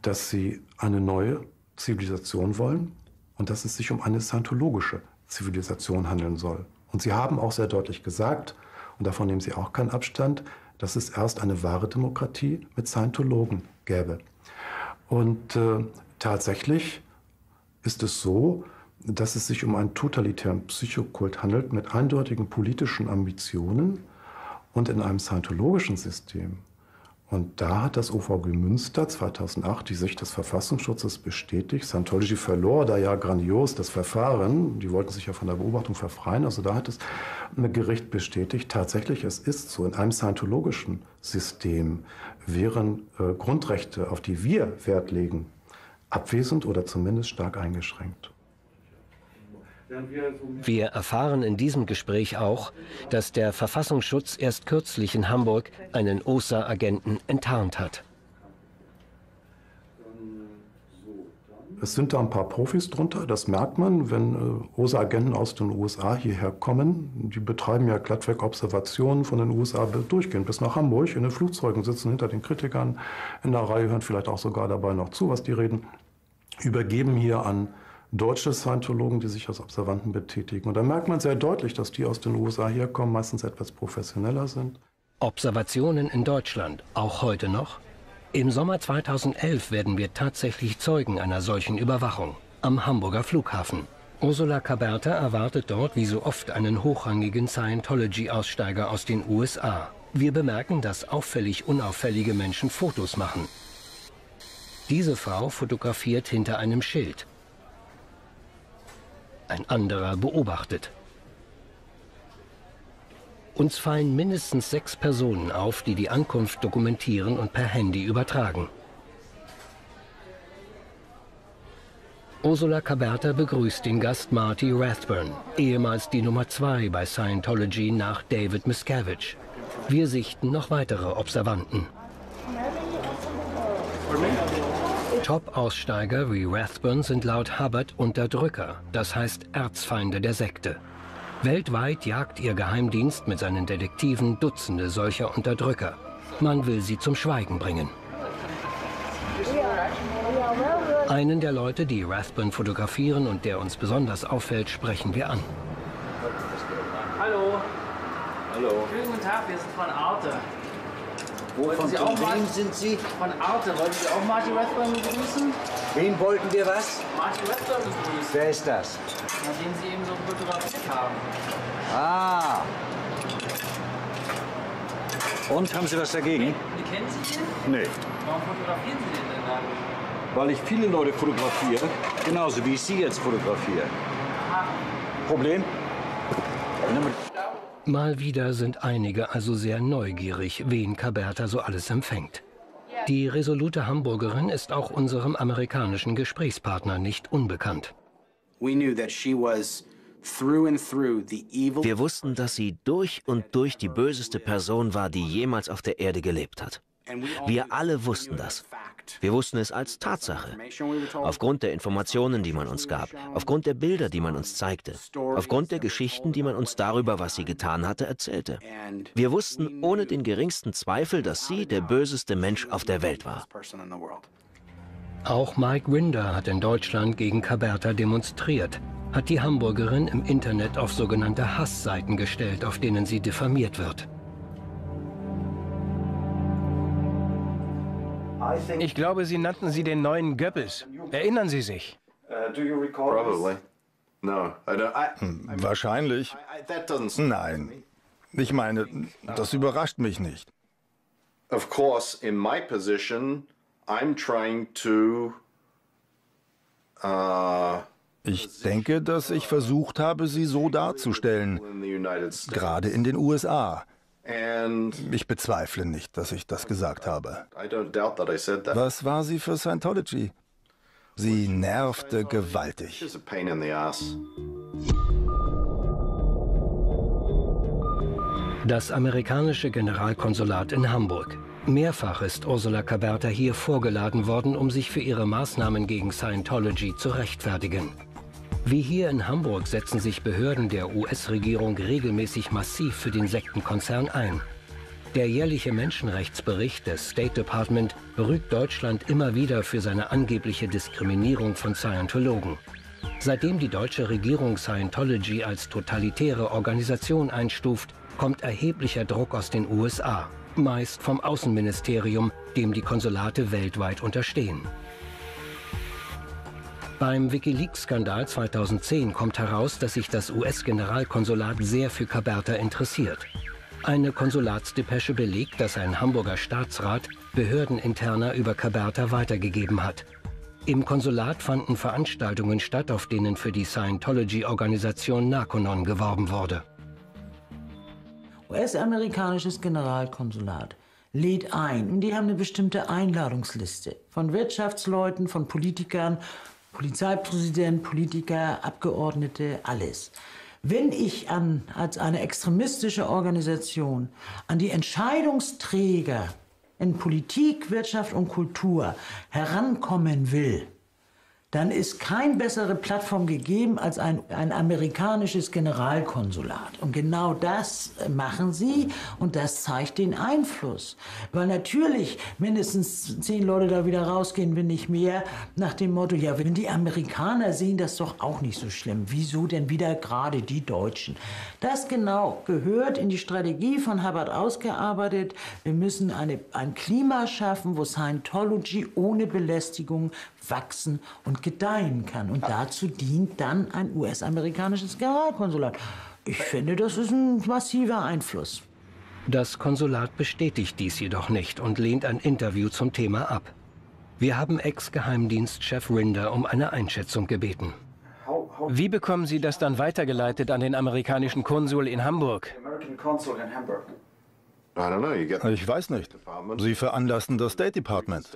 dass sie eine neue Zivilisation wollen und dass es sich um eine scientologische Zivilisation handeln soll. Und sie haben auch sehr deutlich gesagt, und davon nehmen sie auch keinen Abstand, dass es erst eine wahre Demokratie mit Scientologen gäbe. Und äh, tatsächlich ist es so, dass es sich um einen totalitären Psychokult handelt mit eindeutigen politischen Ambitionen und in einem scientologischen System. Und da hat das OVG Münster 2008 die Sicht des Verfassungsschutzes bestätigt. Scientology verlor da ja grandios das Verfahren. Die wollten sich ja von der Beobachtung verfreien. Also da hat das Gericht bestätigt, tatsächlich, es ist so, in einem scientologischen System wären äh, Grundrechte, auf die wir Wert legen, abwesend oder zumindest stark eingeschränkt. Wir erfahren in diesem Gespräch auch, dass der Verfassungsschutz erst kürzlich in Hamburg einen OSA-Agenten enttarnt hat. Es sind da ein paar Profis drunter, das merkt man, wenn äh, OSA-Agenten aus den USA hierher kommen. Die betreiben ja glattweg Observationen von den USA durchgehend bis nach Hamburg. In den Flugzeugen sitzen hinter den Kritikern in der Reihe, hören vielleicht auch sogar dabei noch zu, was die reden. Übergeben hier an deutsche Scientologen, die sich als Observanten betätigen. Und da merkt man sehr deutlich, dass die aus den USA herkommen, meistens etwas professioneller sind. Observationen in Deutschland, auch heute noch? Im Sommer 2011 werden wir tatsächlich Zeugen einer solchen Überwachung am Hamburger Flughafen. Ursula Kaberta erwartet dort wie so oft einen hochrangigen Scientology-Aussteiger aus den USA. Wir bemerken, dass auffällig unauffällige Menschen Fotos machen. Diese Frau fotografiert hinter einem Schild. Ein anderer beobachtet. Uns fallen mindestens sechs Personen auf, die die Ankunft dokumentieren und per Handy übertragen. Ursula Caberta begrüßt den Gast Marty Rathburn, ehemals die Nummer zwei bei Scientology nach David Miscavige. Wir sichten noch weitere Observanten. Top-Aussteiger wie Rathburn sind laut Hubbard Unterdrücker, das heißt Erzfeinde der Sekte. Weltweit jagt ihr Geheimdienst mit seinen Detektiven Dutzende solcher Unterdrücker. Man will sie zum Schweigen bringen. Einen der Leute, die Rathburn fotografieren und der uns besonders auffällt, sprechen wir an. Hallo. Hallo. Schönen guten Tag, wir sind von Arte. Wovon Sie auch wem sind Sie? Von Arte. Wollten Sie auch Marty Rathburn begrüßen? Wen wollten wir was? Marty Rathburn begrüßen. Wer ist das? Na, den Sie eben so fotografiert haben. Ah. Und, haben Sie was dagegen? Sie kennen Sie ihn? Nee. Warum fotografieren Sie den denn dann? Weil ich viele Leute fotografiere, genauso wie ich Sie jetzt fotografiere. Aha. Problem? Mal wieder sind einige also sehr neugierig, wen Caberta so alles empfängt. Die resolute Hamburgerin ist auch unserem amerikanischen Gesprächspartner nicht unbekannt. Wir wussten, dass sie durch und durch die böseste Person war, die jemals auf der Erde gelebt hat. Wir alle wussten das. Wir wussten es als Tatsache. Aufgrund der Informationen, die man uns gab, aufgrund der Bilder, die man uns zeigte, aufgrund der Geschichten, die man uns darüber, was sie getan hatte, erzählte. Wir wussten ohne den geringsten Zweifel, dass sie der böseste Mensch auf der Welt war. Auch Mike Winder hat in Deutschland gegen Caberta demonstriert, hat die Hamburgerin im Internet auf sogenannte Hassseiten gestellt, auf denen sie diffamiert wird. Ich glaube, Sie nannten sie den neuen Goebbels. Erinnern Sie sich? Probably. Hm, wahrscheinlich. Nein. Ich meine, das überrascht mich nicht. Of course, in my position, I'm trying to uh, ich denke, dass ich versucht habe, sie so darzustellen, gerade in den USA. Ich bezweifle nicht, dass ich das gesagt habe. Was war sie für Scientology? Sie nervte gewaltig. Das amerikanische Generalkonsulat in Hamburg. Mehrfach ist Ursula Caberta hier vorgeladen worden, um sich für ihre Maßnahmen gegen Scientology zu rechtfertigen. Wie hier in Hamburg setzen sich Behörden der US-Regierung regelmäßig massiv für den Sektenkonzern ein. Der jährliche Menschenrechtsbericht des State Department berügt Deutschland immer wieder für seine angebliche Diskriminierung von Scientologen. Seitdem die deutsche Regierung Scientology als totalitäre Organisation einstuft, kommt erheblicher Druck aus den USA, meist vom Außenministerium, dem die Konsulate weltweit unterstehen. Beim Wikileaks-Skandal 2010 kommt heraus, dass sich das US-Generalkonsulat sehr für Caberta interessiert. Eine Konsulatsdepesche belegt, dass ein Hamburger Staatsrat Behördeninterner über Caberta weitergegeben hat. Im Konsulat fanden Veranstaltungen statt, auf denen für die Scientology-Organisation Narconon geworben wurde. US-amerikanisches Generalkonsulat lädt ein und die haben eine bestimmte Einladungsliste von Wirtschaftsleuten, von Politikern, Polizeipräsident, Politiker, Abgeordnete, alles. Wenn ich an, als eine extremistische Organisation an die Entscheidungsträger in Politik, Wirtschaft und Kultur herankommen will, dann ist kein bessere Plattform gegeben als ein, ein amerikanisches Generalkonsulat. Und genau das machen sie und das zeigt den Einfluss. Weil natürlich mindestens zehn Leute da wieder rausgehen, wenn nicht mehr, nach dem Motto, ja, wenn die Amerikaner sehen das doch auch nicht so schlimm. Wieso denn wieder gerade die Deutschen? Das genau gehört in die Strategie von Hubbard ausgearbeitet. Wir müssen eine, ein Klima schaffen, wo Scientology ohne Belästigung wachsen und gedeihen kann. Und dazu dient dann ein US-amerikanisches Generalkonsulat. Ich finde, das ist ein massiver Einfluss. Das Konsulat bestätigt dies jedoch nicht und lehnt ein Interview zum Thema ab. Wir haben Ex-Geheimdienstchef Rinder um eine Einschätzung gebeten. Wie bekommen Sie das dann weitergeleitet an den amerikanischen Konsul in Hamburg? Ich weiß nicht. Sie veranlassen das State Department.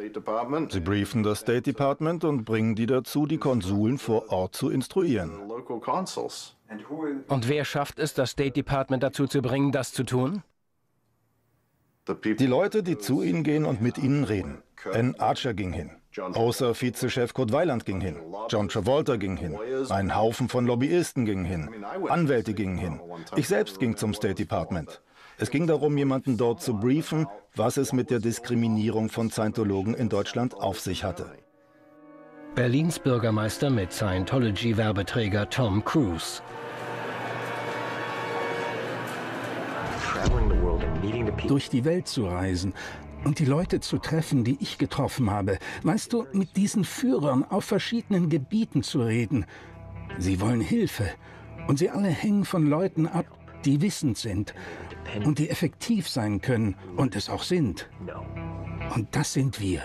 Sie briefen das State Department und bringen die dazu, die Konsuln vor Ort zu instruieren. Und wer schafft es, das State Department dazu zu bringen, das zu tun? Die Leute, die zu ihnen gehen und mit ihnen reden. Ann Archer ging hin. Außer Vizechef Kurt Weiland ging hin. John Travolta ging hin. Ein Haufen von Lobbyisten gingen hin. Anwälte gingen hin. Ich selbst ging zum State Department. Es ging darum, jemanden dort zu briefen, was es mit der Diskriminierung von Scientologen in Deutschland auf sich hatte. Berlins Bürgermeister mit Scientology-Werbeträger Tom Cruise. Durch die Welt zu reisen und die Leute zu treffen, die ich getroffen habe. Weißt du, mit diesen Führern auf verschiedenen Gebieten zu reden. Sie wollen Hilfe. Und sie alle hängen von Leuten ab, die wissend sind und die effektiv sein können und es auch sind. Und das sind wir.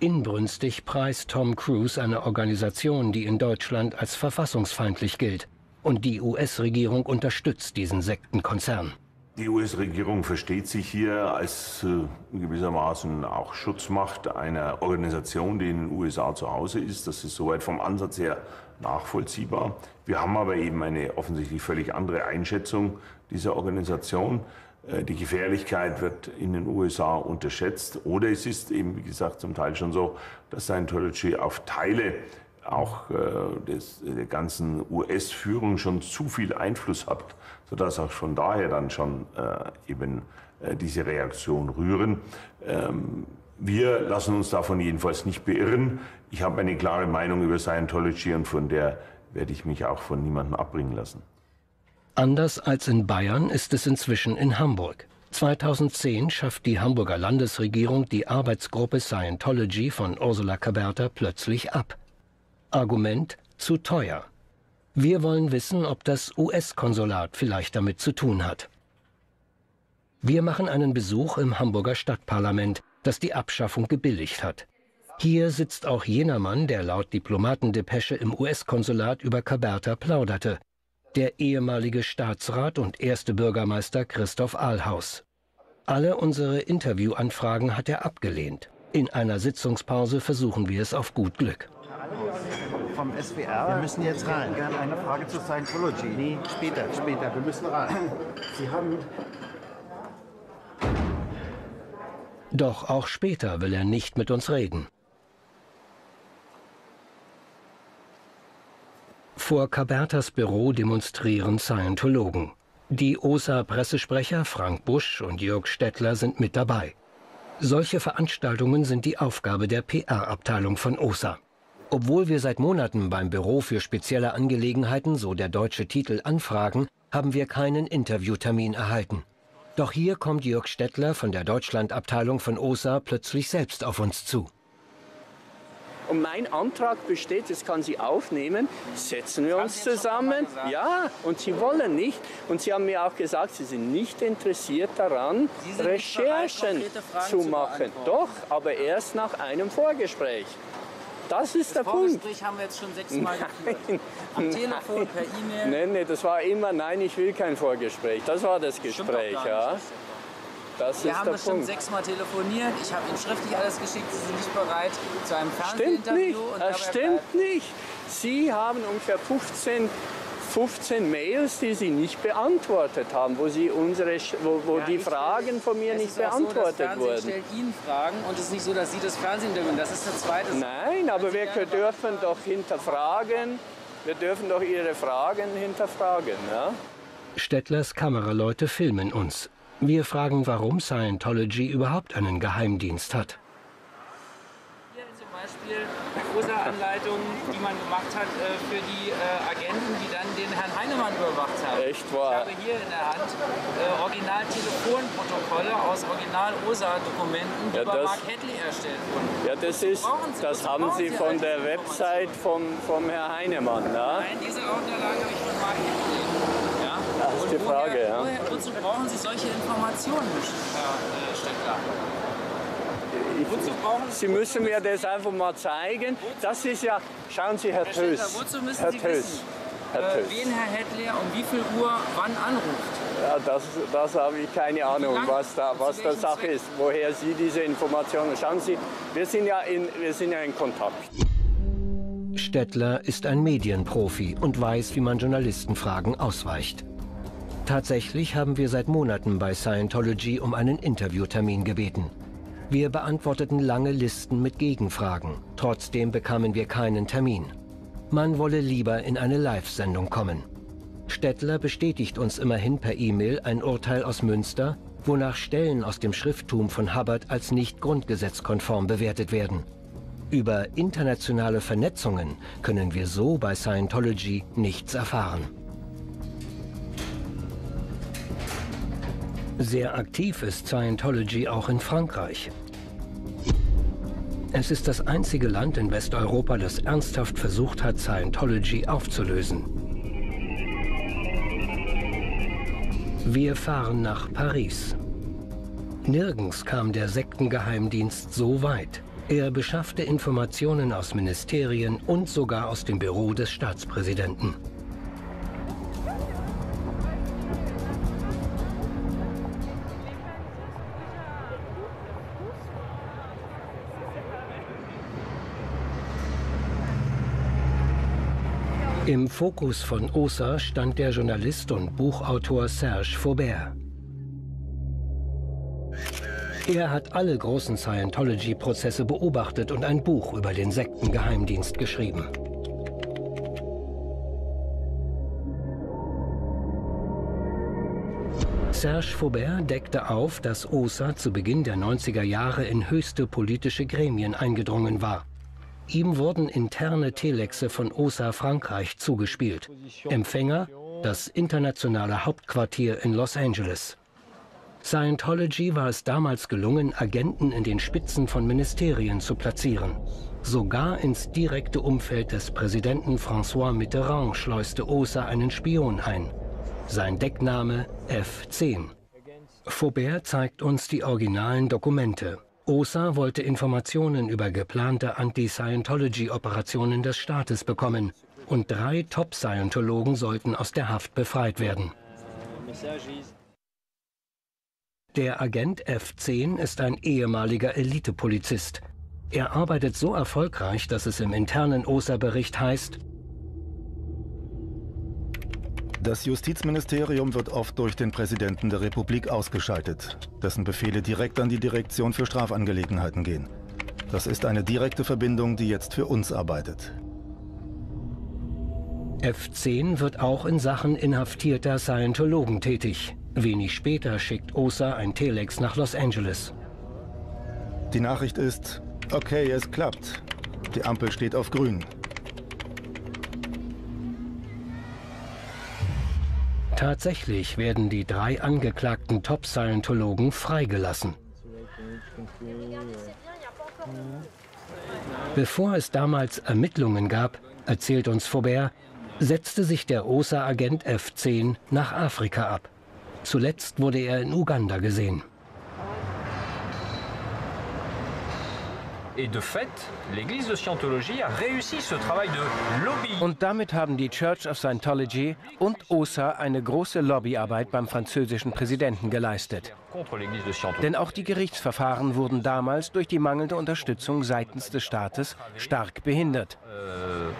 Inbrünstig preist Tom Cruise eine Organisation, die in Deutschland als verfassungsfeindlich gilt. Und die US-Regierung unterstützt diesen Sektenkonzern. Die US-Regierung versteht sich hier als äh, gewissermaßen auch Schutzmacht einer Organisation, die in den USA zu Hause ist. Das ist soweit vom Ansatz her nachvollziehbar. Wir haben aber eben eine offensichtlich völlig andere Einschätzung dieser Organisation. Äh, die Gefährlichkeit wird in den USA unterschätzt. Oder es ist eben, wie gesagt, zum Teil schon so, dass Scientology auf Teile auch äh, des, der ganzen US-Führung schon zu viel Einfluss hat sodass auch von daher dann schon äh, eben äh, diese Reaktion rühren. Ähm, wir lassen uns davon jedenfalls nicht beirren. Ich habe eine klare Meinung über Scientology und von der werde ich mich auch von niemandem abbringen lassen. Anders als in Bayern ist es inzwischen in Hamburg. 2010 schafft die Hamburger Landesregierung die Arbeitsgruppe Scientology von Ursula Caberta plötzlich ab. Argument zu teuer. Wir wollen wissen, ob das US-Konsulat vielleicht damit zu tun hat. Wir machen einen Besuch im Hamburger Stadtparlament, das die Abschaffung gebilligt hat. Hier sitzt auch jener Mann, der laut Diplomatendepesche im US-Konsulat über Caberta plauderte der ehemalige Staatsrat und erste Bürgermeister Christoph Ahlhaus. Alle unsere Interviewanfragen hat er abgelehnt. In einer Sitzungspause versuchen wir es auf gut Glück. Vom SWR. Wir müssen jetzt rein. gerne eine Frage zu Scientology. Nee, später, später. Wir müssen rein. Sie haben Doch auch später will er nicht mit uns reden. Vor Cabertas Büro demonstrieren Scientologen. Die OSA-Pressesprecher Frank Busch und Jörg Stettler sind mit dabei. Solche Veranstaltungen sind die Aufgabe der PR-Abteilung von OSA. Obwohl wir seit Monaten beim Büro für spezielle Angelegenheiten, so der deutsche Titel, anfragen, haben wir keinen Interviewtermin erhalten. Doch hier kommt Jörg Stettler von der Deutschlandabteilung von OSA plötzlich selbst auf uns zu. Und mein Antrag besteht, das kann sie aufnehmen, setzen wir uns zusammen. Ja, und sie wollen nicht. Und sie haben mir auch gesagt, sie sind nicht interessiert daran, Recherchen bereit, zu machen. Zu Doch, aber erst nach einem Vorgespräch. Das ist das der Vorgespräch Punkt. Vorgespräch haben wir jetzt schon sechsmal geführt. Am Telefon, per E-Mail. Nein, nein, das war immer, nein, ich will kein Vorgespräch. Das war das Gespräch, ja. Das wir haben bestimmt Punkt. sechsmal telefoniert. Ich habe Ihnen schriftlich alles geschickt. Sie sind nicht bereit zu einem Fernsehinterview. Stimmt nicht. das stimmt nicht. Sie haben ungefähr 15 15 Mails, die Sie nicht beantwortet haben, wo, Sie unsere, wo, wo ja, die Fragen von mir nicht beantwortet so, das wurden. stellt Ihnen Fragen und es ist nicht so, dass Sie das Fernsehen dürfen. Das ist der zweite. Nein, aber wir dürfen doch hinterfragen. Wir dürfen doch Ihre Fragen hinterfragen. Ja? Stettlers Kameraleute filmen uns. Wir fragen, warum Scientology überhaupt einen Geheimdienst hat. Hier zum Beispiel OSA-Anleitungen, die man gemacht hat äh, für die äh, Agenten, die dann den Herrn Heinemann überwacht haben. Echt wahr? Ich habe hier in der Hand äh, Original-Telefonprotokolle aus Original-OSA-Dokumenten, die ja, bei Mark Hedley erstellt wurden. Ja, das ist, das haben Sie von der Website vom, vom Herrn Heinemann, ne? Nein, diese Unterlagen habe ich von Mark Hedley. Das ist die Frage, woher, ja. Woher, wozu brauchen Sie solche Informationen, Herr Stettler? Wozu brauchen Sie, Sie müssen mir das einfach mal zeigen. Das ist ja, schauen Sie, Herr, Herr Tös. wozu müssen Herr Sie Tös. wissen, Herr äh, wen Herr Hedler um wie viel Uhr wann anruft? Ja, das, das habe ich keine Ahnung, was da, was da Sache ist, woher Sie diese Informationen. Schauen Sie, wir sind ja in, wir sind ja in Kontakt. Stettler ist ein Medienprofi und weiß, wie man Journalistenfragen ausweicht. Tatsächlich haben wir seit Monaten bei Scientology um einen Interviewtermin gebeten. Wir beantworteten lange Listen mit Gegenfragen. Trotzdem bekamen wir keinen Termin. Man wolle lieber in eine Live-Sendung kommen. Stettler bestätigt uns immerhin per E-Mail ein Urteil aus Münster, wonach Stellen aus dem Schrifttum von Hubbard als nicht grundgesetzkonform bewertet werden. Über internationale Vernetzungen können wir so bei Scientology nichts erfahren. Sehr aktiv ist Scientology auch in Frankreich. Es ist das einzige Land in Westeuropa, das ernsthaft versucht hat, Scientology aufzulösen. Wir fahren nach Paris. Nirgends kam der Sektengeheimdienst so weit. Er beschaffte Informationen aus Ministerien und sogar aus dem Büro des Staatspräsidenten. Im Fokus von OSA stand der Journalist und Buchautor Serge Faubert. Er hat alle großen Scientology-Prozesse beobachtet und ein Buch über den Sektengeheimdienst geschrieben. Serge Faubert deckte auf, dass OSA zu Beginn der 90er Jahre in höchste politische Gremien eingedrungen war. Ihm wurden interne Telexe von OSA Frankreich zugespielt. Empfänger das internationale Hauptquartier in Los Angeles. Scientology war es damals gelungen, Agenten in den Spitzen von Ministerien zu platzieren. Sogar ins direkte Umfeld des Präsidenten François Mitterrand schleuste OSA einen Spion ein. Sein Deckname F-10. Faubert zeigt uns die originalen Dokumente. OSA wollte Informationen über geplante Anti-Scientology-Operationen des Staates bekommen und drei Top-Scientologen sollten aus der Haft befreit werden. Der Agent F-10 ist ein ehemaliger Elitepolizist. Er arbeitet so erfolgreich, dass es im internen OSA-Bericht heißt, das Justizministerium wird oft durch den Präsidenten der Republik ausgeschaltet, dessen Befehle direkt an die Direktion für Strafangelegenheiten gehen. Das ist eine direkte Verbindung, die jetzt für uns arbeitet. F-10 wird auch in Sachen inhaftierter Scientologen tätig. Wenig später schickt OSA ein Telex nach Los Angeles. Die Nachricht ist, okay, es klappt. Die Ampel steht auf grün. Tatsächlich werden die drei angeklagten Top-Scientologen freigelassen. Bevor es damals Ermittlungen gab, erzählt uns Faubert, setzte sich der OSA-Agent F-10 nach Afrika ab. Zuletzt wurde er in Uganda gesehen. Und damit haben die Church of Scientology und OSA eine große Lobbyarbeit beim französischen Präsidenten geleistet. Denn auch die Gerichtsverfahren wurden damals durch die mangelnde Unterstützung seitens des Staates stark behindert. Euh,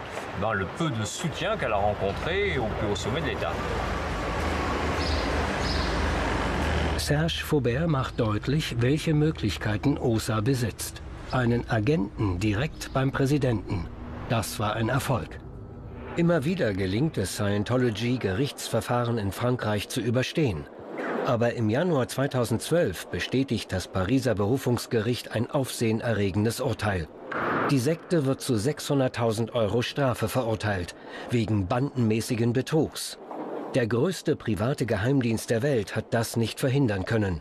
Serge Faubert macht deutlich, welche Möglichkeiten OSA besitzt. Einen Agenten direkt beim Präsidenten. Das war ein Erfolg. Immer wieder gelingt es Scientology, Gerichtsverfahren in Frankreich zu überstehen. Aber im Januar 2012 bestätigt das Pariser Berufungsgericht ein aufsehenerregendes Urteil. Die Sekte wird zu 600.000 Euro Strafe verurteilt, wegen bandenmäßigen Betrugs. Der größte private Geheimdienst der Welt hat das nicht verhindern können.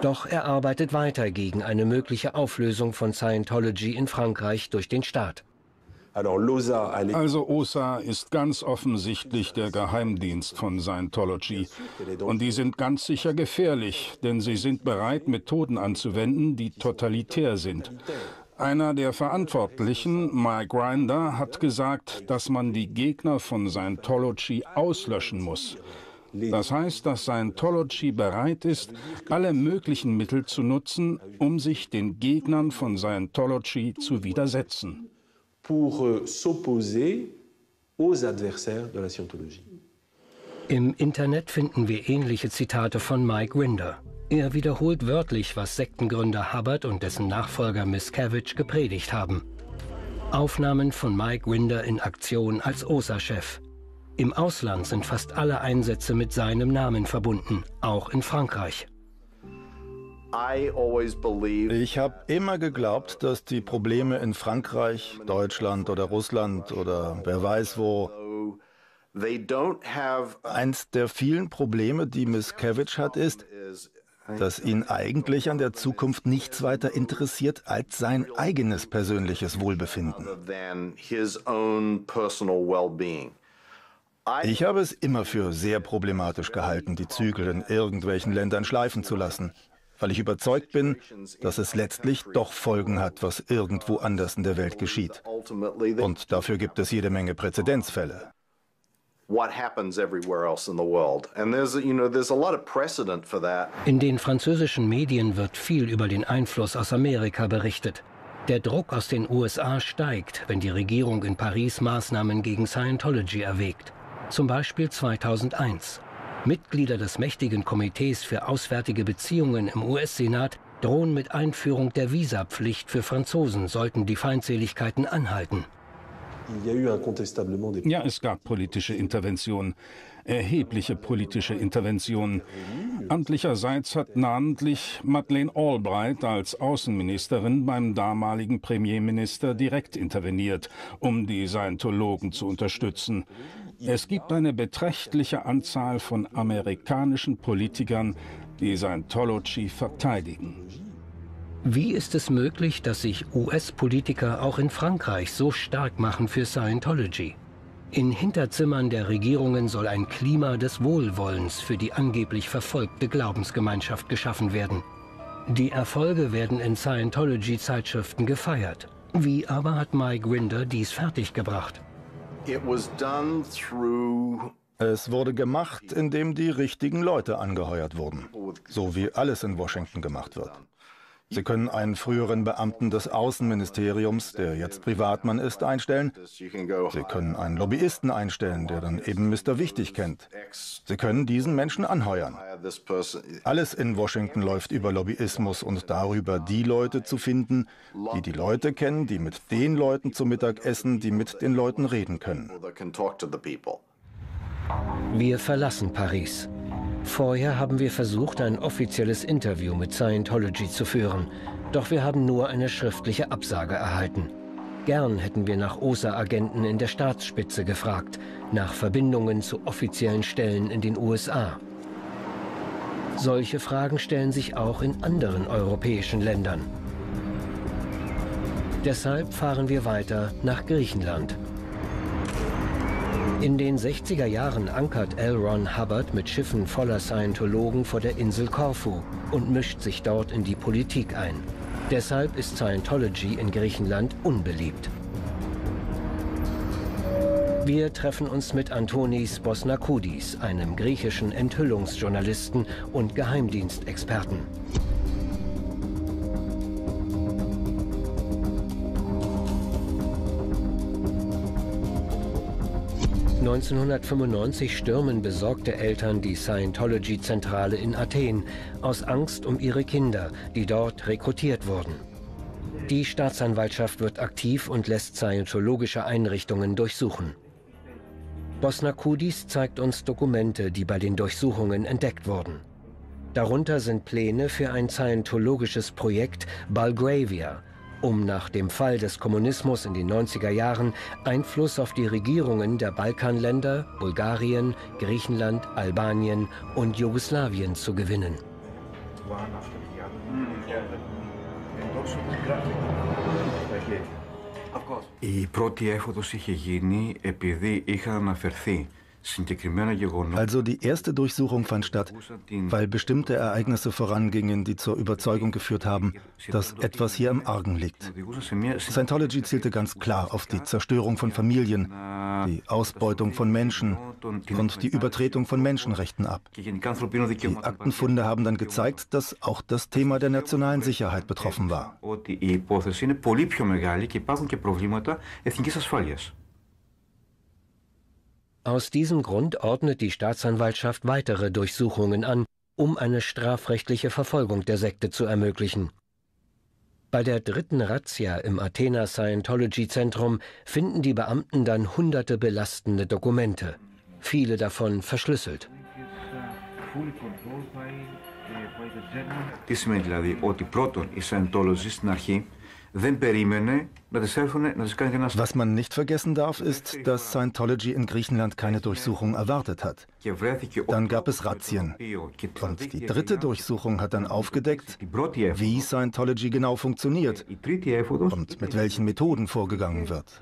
Doch er arbeitet weiter gegen eine mögliche Auflösung von Scientology in Frankreich durch den Staat. Also OSA ist ganz offensichtlich der Geheimdienst von Scientology. Und die sind ganz sicher gefährlich, denn sie sind bereit, Methoden anzuwenden, die totalitär sind. Einer der Verantwortlichen, Mike Grinder, hat gesagt, dass man die Gegner von Scientology auslöschen muss. Das heißt, dass Scientology bereit ist, alle möglichen Mittel zu nutzen, um sich den Gegnern von Scientology zu widersetzen. Euh, Im Internet finden wir ähnliche Zitate von Mike Rinder. Er wiederholt wörtlich, was Sektengründer Hubbard und dessen Nachfolger Miscavige gepredigt haben. Aufnahmen von Mike Rinder in Aktion als OSA-Chef. Im Ausland sind fast alle Einsätze mit seinem Namen verbunden, auch in Frankreich. Ich habe immer geglaubt, dass die Probleme in Frankreich, Deutschland oder Russland oder wer weiß wo Eins der vielen Probleme, die Miscavige hat, ist, dass ihn eigentlich an der Zukunft nichts weiter interessiert als sein eigenes persönliches Wohlbefinden. Ich habe es immer für sehr problematisch gehalten, die Zügel in irgendwelchen Ländern schleifen zu lassen, weil ich überzeugt bin, dass es letztlich doch Folgen hat, was irgendwo anders in der Welt geschieht. Und dafür gibt es jede Menge Präzedenzfälle. In den französischen Medien wird viel über den Einfluss aus Amerika berichtet. Der Druck aus den USA steigt, wenn die Regierung in Paris Maßnahmen gegen Scientology erwägt. Zum Beispiel 2001. Mitglieder des mächtigen Komitees für Auswärtige Beziehungen im US-Senat drohen mit Einführung der Visapflicht für Franzosen, sollten die Feindseligkeiten anhalten. Ja, es gab politische Interventionen, erhebliche politische Interventionen. Amtlicherseits hat namentlich Madeleine Albright als Außenministerin beim damaligen Premierminister direkt interveniert, um die Scientologen zu unterstützen. Es gibt eine beträchtliche Anzahl von amerikanischen Politikern, die Scientology verteidigen. Wie ist es möglich, dass sich US-Politiker auch in Frankreich so stark machen für Scientology? In Hinterzimmern der Regierungen soll ein Klima des Wohlwollens für die angeblich verfolgte Glaubensgemeinschaft geschaffen werden. Die Erfolge werden in Scientology-Zeitschriften gefeiert. Wie aber hat Mike Grinder dies fertiggebracht? Es wurde gemacht, indem die richtigen Leute angeheuert wurden, so wie alles in Washington gemacht wird. Sie können einen früheren Beamten des Außenministeriums, der jetzt Privatmann ist, einstellen. Sie können einen Lobbyisten einstellen, der dann eben Mr. Wichtig kennt. Sie können diesen Menschen anheuern. Alles in Washington läuft über Lobbyismus und darüber, die Leute zu finden, die die Leute kennen, die mit den Leuten zu Mittag essen, die mit den Leuten reden können. Wir verlassen Paris. Vorher haben wir versucht, ein offizielles Interview mit Scientology zu führen, doch wir haben nur eine schriftliche Absage erhalten. Gern hätten wir nach OSA-Agenten in der Staatsspitze gefragt, nach Verbindungen zu offiziellen Stellen in den USA. Solche Fragen stellen sich auch in anderen europäischen Ländern. Deshalb fahren wir weiter nach Griechenland. In den 60er Jahren ankert L. Ron Hubbard mit Schiffen voller Scientologen vor der Insel Korfu und mischt sich dort in die Politik ein. Deshalb ist Scientology in Griechenland unbeliebt. Wir treffen uns mit Antonis Bosnakoudis, einem griechischen Enthüllungsjournalisten und Geheimdienstexperten. 1995 stürmen besorgte Eltern die Scientology-Zentrale in Athen aus Angst um ihre Kinder, die dort rekrutiert wurden. Die Staatsanwaltschaft wird aktiv und lässt scientologische Einrichtungen durchsuchen. Bosnakudis zeigt uns Dokumente, die bei den Durchsuchungen entdeckt wurden. Darunter sind Pläne für ein scientologisches Projekt Balgravia, um nach dem Fall des Kommunismus in den 90er Jahren Einfluss auf die Regierungen der Balkanländer, Bulgarien, Griechenland, Albanien und Jugoslawien zu gewinnen. Η πρώτη έφοδος είχε γίνει επειδή είχαν αναφερθεί also die erste Durchsuchung fand statt, weil bestimmte Ereignisse vorangingen, die zur Überzeugung geführt haben, dass etwas hier im Argen liegt. Scientology zielte ganz klar auf die Zerstörung von Familien, die Ausbeutung von Menschen und die Übertretung von Menschenrechten ab. Die Aktenfunde haben dann gezeigt, dass auch das Thema der nationalen Sicherheit betroffen war. Aus diesem Grund ordnet die Staatsanwaltschaft weitere Durchsuchungen an, um eine strafrechtliche Verfolgung der Sekte zu ermöglichen. Bei der dritten Razzia im Athena Scientology Zentrum finden die Beamten dann hunderte belastende Dokumente, viele davon verschlüsselt. Τι σημαίνει δηλαδή ότι πρώτον οι Scientologists στην αρχή was man nicht vergessen darf, ist, dass Scientology in Griechenland keine Durchsuchung erwartet hat. Dann gab es Razzien. Und die dritte Durchsuchung hat dann aufgedeckt, wie Scientology genau funktioniert und mit welchen Methoden vorgegangen wird.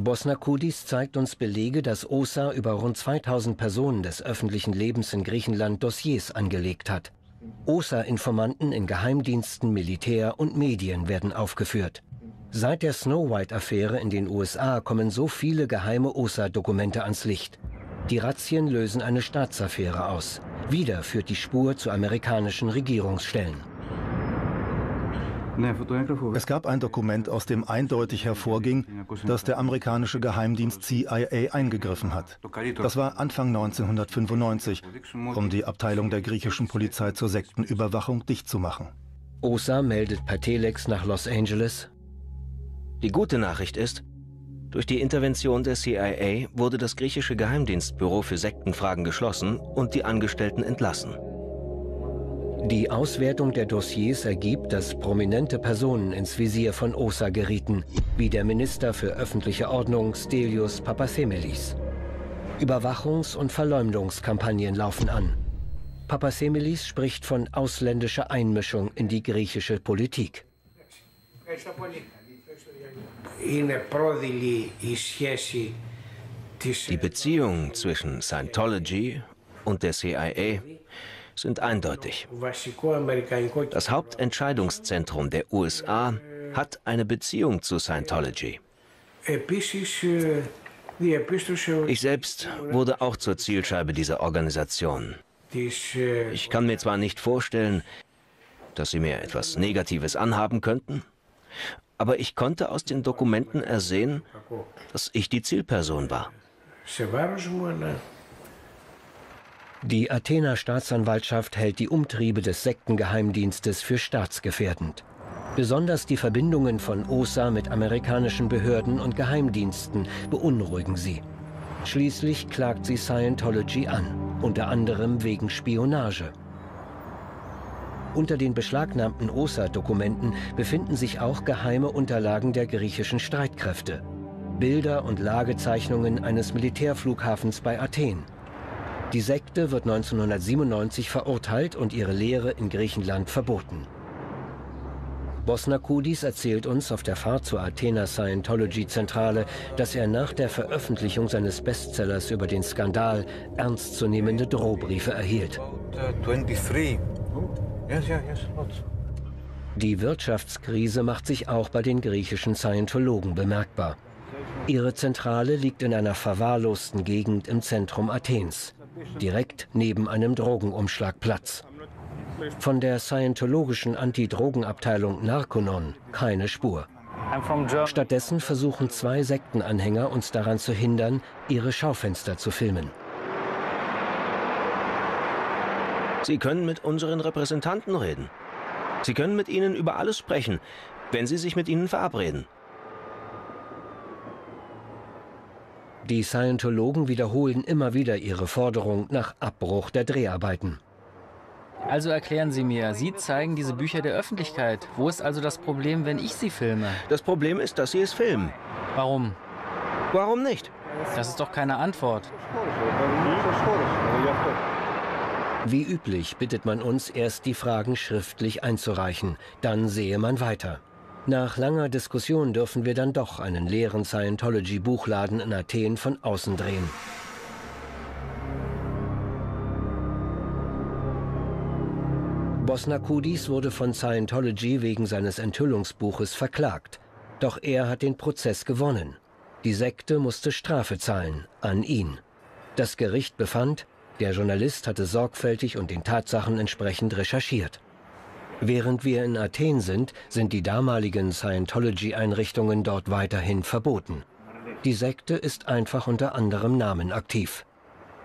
Bosnakudis zeigt uns Belege, dass OSA über rund 2000 Personen des öffentlichen Lebens in Griechenland Dossiers angelegt hat. OSA-Informanten in Geheimdiensten, Militär und Medien werden aufgeführt. Seit der Snow White-Affäre in den USA kommen so viele geheime OSA-Dokumente ans Licht. Die Razzien lösen eine Staatsaffäre aus. Wieder führt die Spur zu amerikanischen Regierungsstellen. Es gab ein Dokument, aus dem eindeutig hervorging, dass der amerikanische Geheimdienst CIA eingegriffen hat. Das war Anfang 1995, um die Abteilung der griechischen Polizei zur Sektenüberwachung dicht zu machen. OSA meldet per Telex nach Los Angeles. Die gute Nachricht ist, durch die Intervention der CIA wurde das griechische Geheimdienstbüro für Sektenfragen geschlossen und die Angestellten entlassen. Die Auswertung der Dossiers ergibt, dass prominente Personen ins Visier von OSA gerieten, wie der Minister für öffentliche Ordnung Stelios Papathemelis. Überwachungs- und Verleumdungskampagnen laufen an. Papasemilis spricht von ausländischer Einmischung in die griechische Politik. Die Beziehungen zwischen Scientology und der CIA sind eindeutig. Das Hauptentscheidungszentrum der USA hat eine Beziehung zu Scientology. Ich selbst wurde auch zur Zielscheibe dieser Organisation. Ich kann mir zwar nicht vorstellen, dass sie mir etwas Negatives anhaben könnten, aber ich konnte aus den Dokumenten ersehen, dass ich die Zielperson war. Die Athener Staatsanwaltschaft hält die Umtriebe des Sektengeheimdienstes für staatsgefährdend. Besonders die Verbindungen von OSA mit amerikanischen Behörden und Geheimdiensten beunruhigen sie. Schließlich klagt sie Scientology an, unter anderem wegen Spionage. Unter den beschlagnahmten OSA-Dokumenten befinden sich auch geheime Unterlagen der griechischen Streitkräfte. Bilder und Lagezeichnungen eines Militärflughafens bei Athen. Die Sekte wird 1997 verurteilt und ihre Lehre in Griechenland verboten. Bosnakudis erzählt uns auf der Fahrt zur Athena Scientology-Zentrale, dass er nach der Veröffentlichung seines Bestsellers über den Skandal ernstzunehmende Drohbriefe erhielt. Die Wirtschaftskrise macht sich auch bei den griechischen Scientologen bemerkbar. Ihre Zentrale liegt in einer verwahrlosten Gegend im Zentrum Athens, direkt neben einem Drogenumschlagplatz. Von der scientologischen Antidrogenabteilung Narconon keine Spur. Stattdessen versuchen zwei Sektenanhänger uns daran zu hindern, ihre Schaufenster zu filmen. Sie können mit unseren Repräsentanten reden. Sie können mit ihnen über alles sprechen, wenn sie sich mit ihnen verabreden. Die Scientologen wiederholen immer wieder ihre Forderung nach Abbruch der Dreharbeiten. Also erklären Sie mir, Sie zeigen diese Bücher der Öffentlichkeit. Wo ist also das Problem, wenn ich sie filme? Das Problem ist, dass Sie es filmen. Warum? Warum nicht? Das ist doch keine Antwort. Wie üblich bittet man uns erst die Fragen schriftlich einzureichen, dann sehe man weiter. Nach langer Diskussion dürfen wir dann doch einen leeren Scientology-Buchladen in Athen von außen drehen. Bosnakudis wurde von Scientology wegen seines Enthüllungsbuches verklagt. Doch er hat den Prozess gewonnen. Die Sekte musste Strafe zahlen, an ihn. Das Gericht befand, der Journalist hatte sorgfältig und den Tatsachen entsprechend recherchiert. Während wir in Athen sind, sind die damaligen Scientology-Einrichtungen dort weiterhin verboten. Die Sekte ist einfach unter anderem Namen aktiv.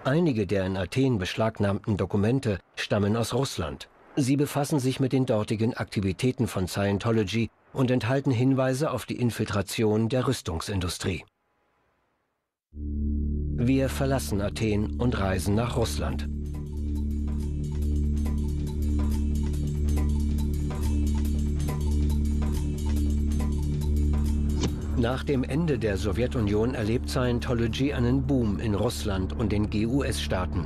Einige der in Athen beschlagnahmten Dokumente stammen aus Russland. Sie befassen sich mit den dortigen Aktivitäten von Scientology und enthalten Hinweise auf die Infiltration der Rüstungsindustrie. Wir verlassen Athen und reisen nach Russland. Nach dem Ende der Sowjetunion erlebt Scientology einen Boom in Russland und den GUS-Staaten.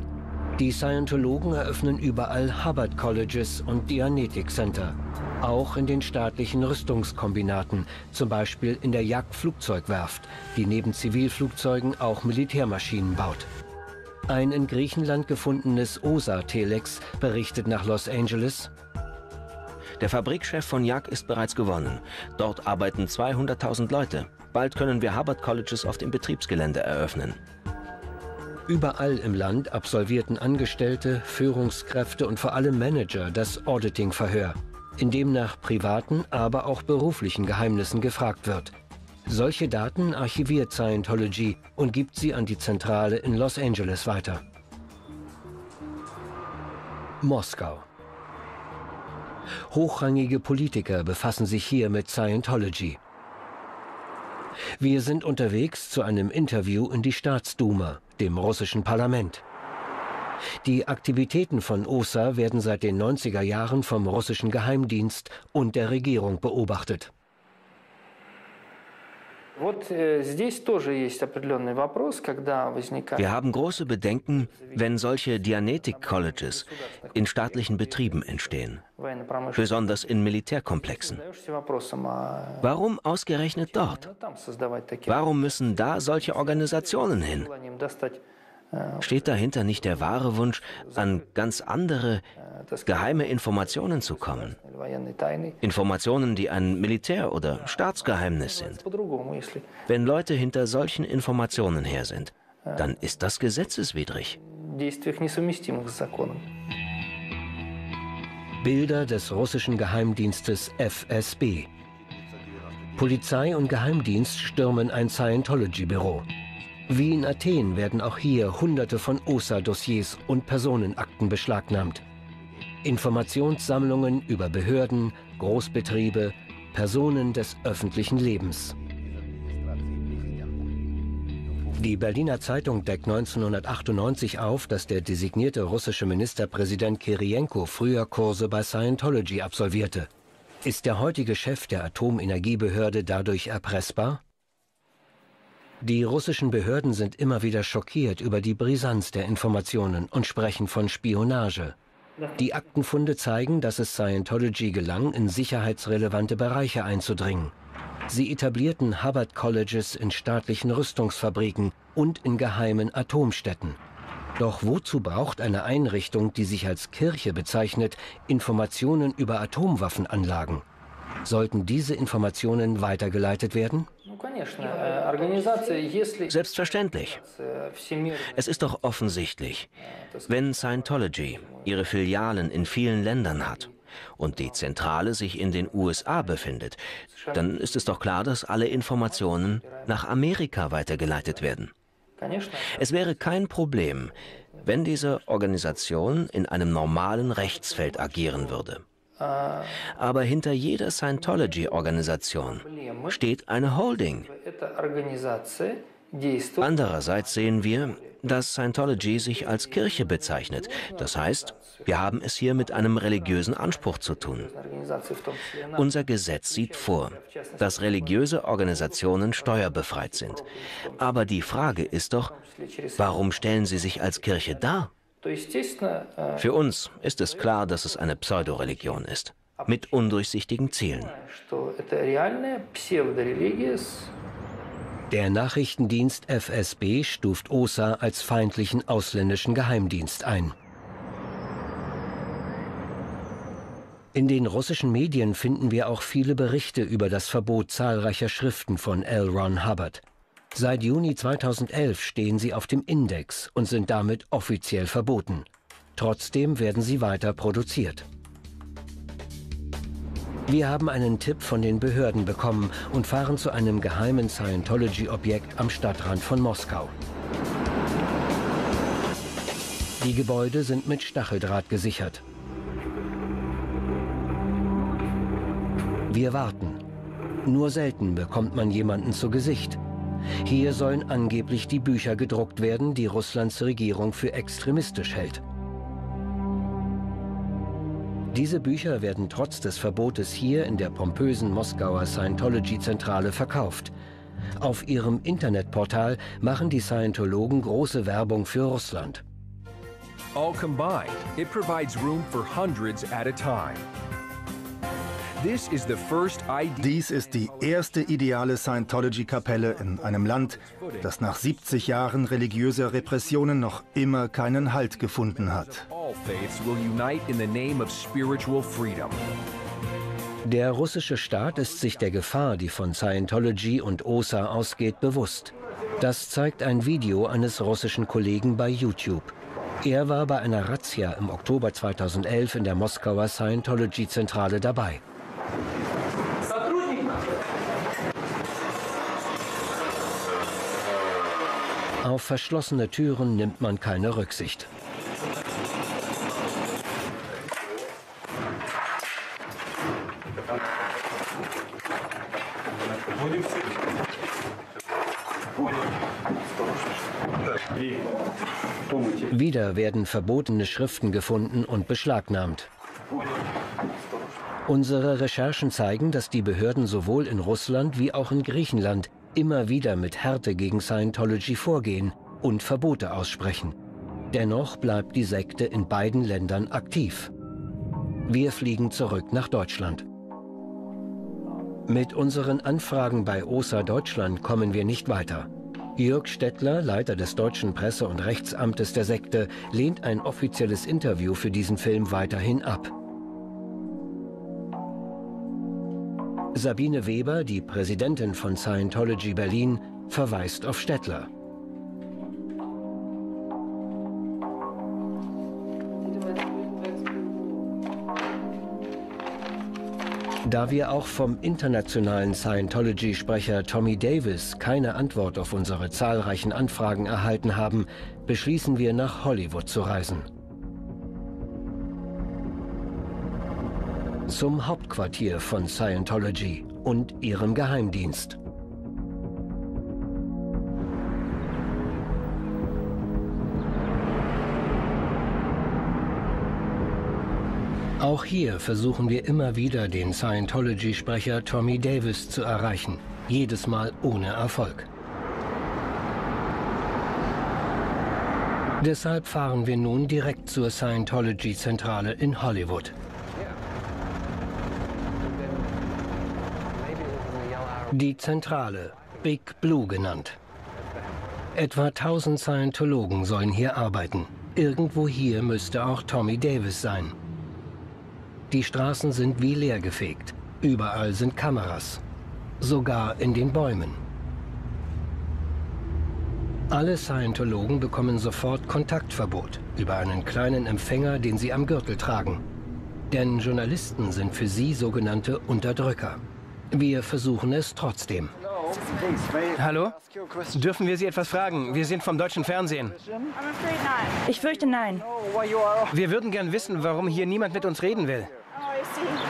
Die Scientologen eröffnen überall Hubbard Colleges und Dianetic Center. Auch in den staatlichen Rüstungskombinaten, zum Beispiel in der Jagdflugzeugwerft, die neben Zivilflugzeugen auch Militärmaschinen baut. Ein in Griechenland gefundenes OSA-Telex berichtet nach Los Angeles, der Fabrikchef von JAG ist bereits gewonnen. Dort arbeiten 200.000 Leute. Bald können wir Hubbard Colleges auf dem Betriebsgelände eröffnen. Überall im Land absolvierten Angestellte, Führungskräfte und vor allem Manager das Auditing-Verhör, in dem nach privaten, aber auch beruflichen Geheimnissen gefragt wird. Solche Daten archiviert Scientology und gibt sie an die Zentrale in Los Angeles weiter. Moskau. Hochrangige Politiker befassen sich hier mit Scientology. Wir sind unterwegs zu einem Interview in die Staatsduma, dem russischen Parlament. Die Aktivitäten von OSA werden seit den 90er Jahren vom russischen Geheimdienst und der Regierung beobachtet. Wir haben große Bedenken, wenn solche Dianetic Colleges in staatlichen Betrieben entstehen, besonders in Militärkomplexen. Warum ausgerechnet dort? Warum müssen da solche Organisationen hin? Steht dahinter nicht der wahre Wunsch, an ganz andere, geheime Informationen zu kommen? Informationen, die ein Militär- oder Staatsgeheimnis sind. Wenn Leute hinter solchen Informationen her sind, dann ist das gesetzeswidrig. Bilder des russischen Geheimdienstes FSB. Polizei und Geheimdienst stürmen ein Scientology-Büro. Wie in Athen werden auch hier Hunderte von OSA-Dossiers und Personenakten beschlagnahmt. Informationssammlungen über Behörden, Großbetriebe, Personen des öffentlichen Lebens. Die Berliner Zeitung deckt 1998 auf, dass der designierte russische Ministerpräsident Kirienko früher Kurse bei Scientology absolvierte. Ist der heutige Chef der Atomenergiebehörde dadurch erpressbar? Die russischen Behörden sind immer wieder schockiert über die Brisanz der Informationen und sprechen von Spionage. Die Aktenfunde zeigen, dass es Scientology gelang, in sicherheitsrelevante Bereiche einzudringen. Sie etablierten Hubbard Colleges in staatlichen Rüstungsfabriken und in geheimen Atomstädten. Doch wozu braucht eine Einrichtung, die sich als Kirche bezeichnet, Informationen über Atomwaffenanlagen? Sollten diese Informationen weitergeleitet werden? Selbstverständlich. Es ist doch offensichtlich, wenn Scientology ihre Filialen in vielen Ländern hat und die Zentrale sich in den USA befindet, dann ist es doch klar, dass alle Informationen nach Amerika weitergeleitet werden. Es wäre kein Problem, wenn diese Organisation in einem normalen Rechtsfeld agieren würde. Aber hinter jeder Scientology-Organisation steht eine Holding. Andererseits sehen wir, dass Scientology sich als Kirche bezeichnet. Das heißt, wir haben es hier mit einem religiösen Anspruch zu tun. Unser Gesetz sieht vor, dass religiöse Organisationen steuerbefreit sind. Aber die Frage ist doch, warum stellen sie sich als Kirche dar? Für uns ist es klar, dass es eine Pseudoreligion ist, mit undurchsichtigen Zielen. Der Nachrichtendienst FSB stuft OSA als feindlichen ausländischen Geheimdienst ein. In den russischen Medien finden wir auch viele Berichte über das Verbot zahlreicher Schriften von L. Ron Hubbard. Seit Juni 2011 stehen sie auf dem Index und sind damit offiziell verboten. Trotzdem werden sie weiter produziert. Wir haben einen Tipp von den Behörden bekommen und fahren zu einem geheimen Scientology-Objekt am Stadtrand von Moskau. Die Gebäude sind mit Stacheldraht gesichert. Wir warten. Nur selten bekommt man jemanden zu Gesicht. Hier sollen angeblich die Bücher gedruckt werden, die Russlands Regierung für extremistisch hält. Diese Bücher werden trotz des Verbotes hier in der pompösen Moskauer Scientology-Zentrale verkauft. Auf ihrem Internetportal machen die Scientologen große Werbung für Russland. All combined, it provides room for hundreds at a time. Dies ist die erste ideale Scientology-Kapelle in einem Land, das nach 70 Jahren religiöser Repressionen noch immer keinen Halt gefunden hat. Der russische Staat ist sich der Gefahr, die von Scientology und OSA ausgeht, bewusst. Das zeigt ein Video eines russischen Kollegen bei YouTube. Er war bei einer Razzia im Oktober 2011 in der Moskauer Scientology-Zentrale dabei. Auf verschlossene Türen nimmt man keine Rücksicht. Wieder werden verbotene Schriften gefunden und beschlagnahmt. Unsere Recherchen zeigen, dass die Behörden sowohl in Russland wie auch in Griechenland immer wieder mit Härte gegen Scientology vorgehen und Verbote aussprechen. Dennoch bleibt die Sekte in beiden Ländern aktiv. Wir fliegen zurück nach Deutschland. Mit unseren Anfragen bei OSA Deutschland kommen wir nicht weiter. Jörg Stettler, Leiter des deutschen Presse- und Rechtsamtes der Sekte, lehnt ein offizielles Interview für diesen Film weiterhin ab. Sabine Weber, die Präsidentin von Scientology Berlin, verweist auf Stettler. Da wir auch vom internationalen Scientology-Sprecher Tommy Davis keine Antwort auf unsere zahlreichen Anfragen erhalten haben, beschließen wir nach Hollywood zu reisen. Zum Hauptquartier von Scientology und ihrem Geheimdienst. Auch hier versuchen wir immer wieder, den Scientology-Sprecher Tommy Davis zu erreichen. Jedes Mal ohne Erfolg. Deshalb fahren wir nun direkt zur Scientology-Zentrale in Hollywood. Die Zentrale, Big Blue genannt. Etwa 1000 Scientologen sollen hier arbeiten. Irgendwo hier müsste auch Tommy Davis sein. Die Straßen sind wie leergefegt. Überall sind Kameras. Sogar in den Bäumen. Alle Scientologen bekommen sofort Kontaktverbot über einen kleinen Empfänger, den sie am Gürtel tragen. Denn Journalisten sind für sie sogenannte Unterdrücker. Wir versuchen es trotzdem. Hallo? Dürfen wir Sie etwas fragen? Wir sind vom deutschen Fernsehen. Ich fürchte nein. Wir würden gern wissen, warum hier niemand mit uns reden will.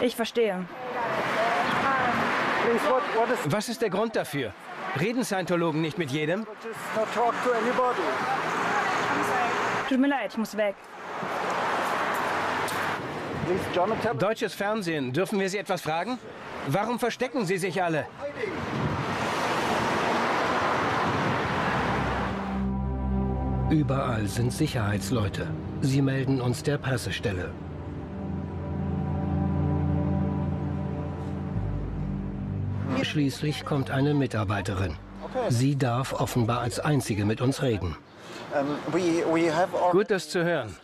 Ich verstehe. Was ist der Grund dafür? Reden Scientologen nicht mit jedem? Tut mir leid, ich muss weg. Deutsches Fernsehen, dürfen wir Sie etwas fragen? Warum verstecken Sie sich alle? Überall sind Sicherheitsleute. Sie melden uns der Pressestelle. Schließlich kommt eine Mitarbeiterin. Sie darf offenbar als Einzige mit uns reden. Gut, das zu hören.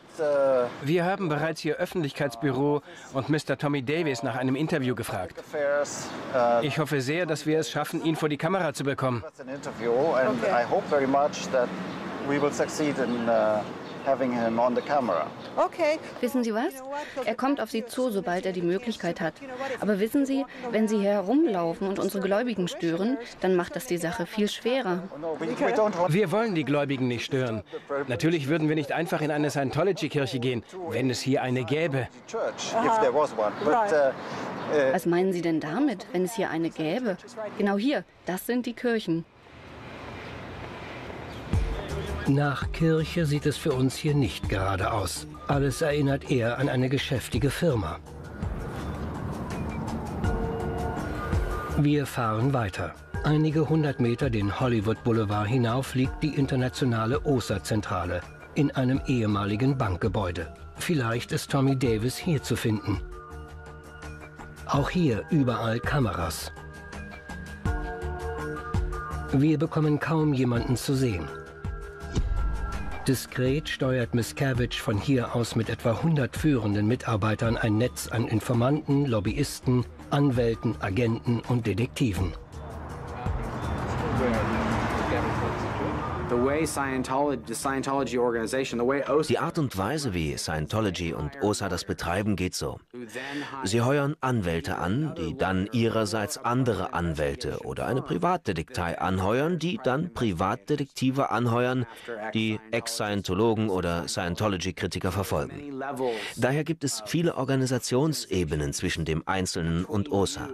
Wir haben bereits Ihr Öffentlichkeitsbüro und Mr. Tommy Davis nach einem Interview gefragt. Ich hoffe sehr, dass wir es schaffen, ihn vor die Kamera zu bekommen. Okay. Wissen Sie was? Er kommt auf Sie zu, sobald er die Möglichkeit hat. Aber wissen Sie, wenn Sie hier herumlaufen und unsere Gläubigen stören, dann macht das die Sache viel schwerer. Wir wollen die Gläubigen nicht stören. Natürlich würden wir nicht einfach in eine Scientology-Kirche gehen, wenn es hier eine gäbe. Was meinen Sie denn damit, wenn es hier eine gäbe? Genau hier, das sind die Kirchen. Nach Kirche sieht es für uns hier nicht gerade aus. Alles erinnert eher an eine geschäftige Firma. Wir fahren weiter. Einige hundert Meter den Hollywood Boulevard hinauf liegt die internationale OSA-Zentrale in einem ehemaligen Bankgebäude. Vielleicht ist Tommy Davis hier zu finden. Auch hier überall Kameras. Wir bekommen kaum jemanden zu sehen. Diskret steuert Miscavige von hier aus mit etwa 100 führenden Mitarbeitern ein Netz an Informanten, Lobbyisten, Anwälten, Agenten und Detektiven. Die Art und Weise, wie Scientology und OSA das betreiben, geht so. Sie heuern Anwälte an, die dann ihrerseits andere Anwälte oder eine Privatdetektei anheuern, die dann Privatdetektive anheuern, die Ex-Scientologen oder Scientology-Kritiker verfolgen. Daher gibt es viele Organisationsebenen zwischen dem Einzelnen und OSA.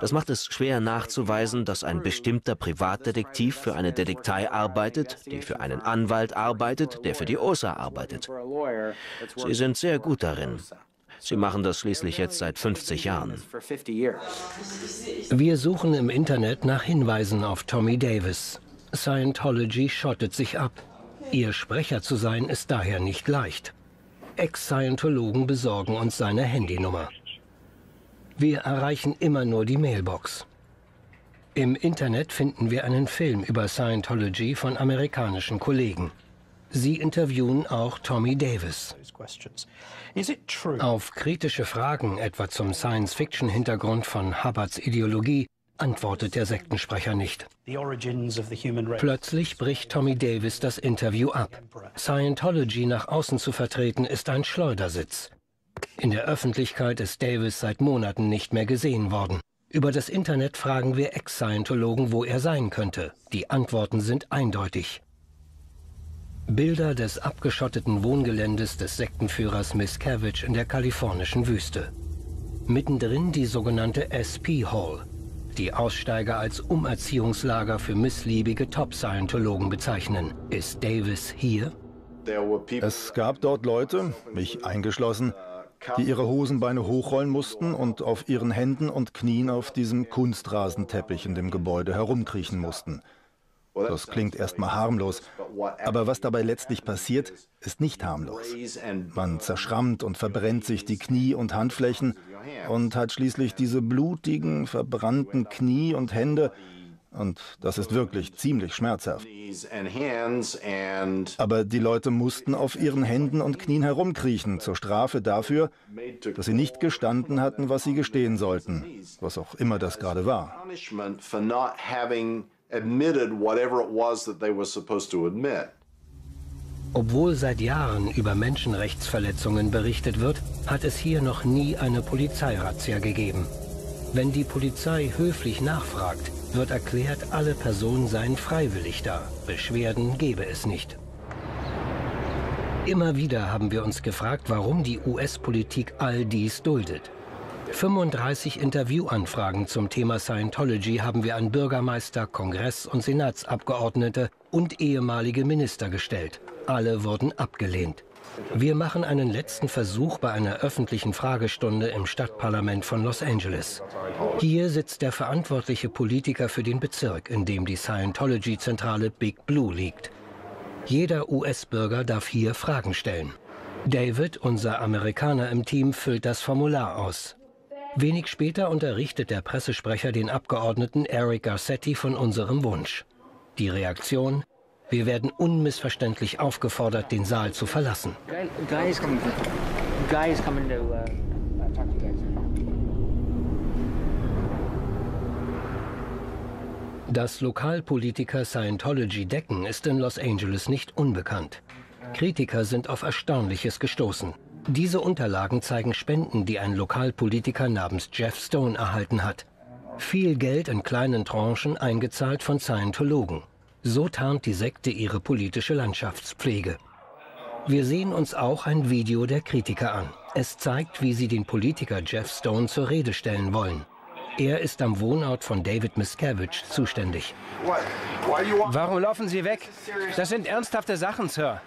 Das macht es schwer nachzuweisen, dass ein bestimmter Privatdetektiv für eine Detektei arbeitet, die für einen Anwalt arbeitet, der für die OSA arbeitet. Sie sind sehr gut darin. Sie machen das schließlich jetzt seit 50 Jahren. Wir suchen im Internet nach Hinweisen auf Tommy Davis. Scientology schottet sich ab. Ihr Sprecher zu sein ist daher nicht leicht. Ex-Scientologen besorgen uns seine Handynummer. Wir erreichen immer nur die Mailbox. Im Internet finden wir einen Film über Scientology von amerikanischen Kollegen. Sie interviewen auch Tommy Davis. Auf kritische Fragen, etwa zum Science-Fiction-Hintergrund von Hubbards Ideologie, antwortet der Sektensprecher nicht. Plötzlich bricht Tommy Davis das Interview ab. Scientology nach außen zu vertreten ist ein Schleudersitz. In der Öffentlichkeit ist Davis seit Monaten nicht mehr gesehen worden. Über das Internet fragen wir Ex-Scientologen, wo er sein könnte. Die Antworten sind eindeutig. Bilder des abgeschotteten Wohngeländes des Sektenführers Miscavige in der kalifornischen Wüste. Mittendrin die sogenannte SP Hall, die Aussteiger als Umerziehungslager für missliebige Top-Scientologen bezeichnen. Ist Davis hier? Es gab dort Leute, mich eingeschlossen, die ihre Hosenbeine hochrollen mussten und auf ihren Händen und Knien auf diesem Kunstrasenteppich in dem Gebäude herumkriechen mussten. Das klingt erstmal harmlos, aber was dabei letztlich passiert, ist nicht harmlos. Man zerschrammt und verbrennt sich die Knie und Handflächen und hat schließlich diese blutigen, verbrannten Knie und Hände, und das ist wirklich ziemlich schmerzhaft. Aber die Leute mussten auf ihren Händen und Knien herumkriechen, zur Strafe dafür, dass sie nicht gestanden hatten, was sie gestehen sollten, was auch immer das gerade war. Obwohl seit Jahren über Menschenrechtsverletzungen berichtet wird, hat es hier noch nie eine Polizeirazzia gegeben. Wenn die Polizei höflich nachfragt, wird erklärt, alle Personen seien freiwillig da. Beschwerden gebe es nicht. Immer wieder haben wir uns gefragt, warum die US-Politik all dies duldet. 35 Interviewanfragen zum Thema Scientology haben wir an Bürgermeister, Kongress- und Senatsabgeordnete und ehemalige Minister gestellt. Alle wurden abgelehnt. Wir machen einen letzten Versuch bei einer öffentlichen Fragestunde im Stadtparlament von Los Angeles. Hier sitzt der verantwortliche Politiker für den Bezirk, in dem die Scientology-Zentrale Big Blue liegt. Jeder US-Bürger darf hier Fragen stellen. David, unser Amerikaner im Team, füllt das Formular aus. Wenig später unterrichtet der Pressesprecher den Abgeordneten Eric Garcetti von unserem Wunsch. Die Reaktion? Wir werden unmissverständlich aufgefordert, den Saal zu verlassen. Dass Lokalpolitiker Scientology decken, ist in Los Angeles nicht unbekannt. Kritiker sind auf Erstaunliches gestoßen. Diese Unterlagen zeigen Spenden, die ein Lokalpolitiker namens Jeff Stone erhalten hat. Viel Geld in kleinen Tranchen eingezahlt von Scientologen. So tarnt die Sekte ihre politische Landschaftspflege. Wir sehen uns auch ein Video der Kritiker an. Es zeigt, wie sie den Politiker Jeff Stone zur Rede stellen wollen. Er ist am Wohnort von David Miscavige zuständig. Warum laufen Sie weg? Das sind ernsthafte Sachen, Sir.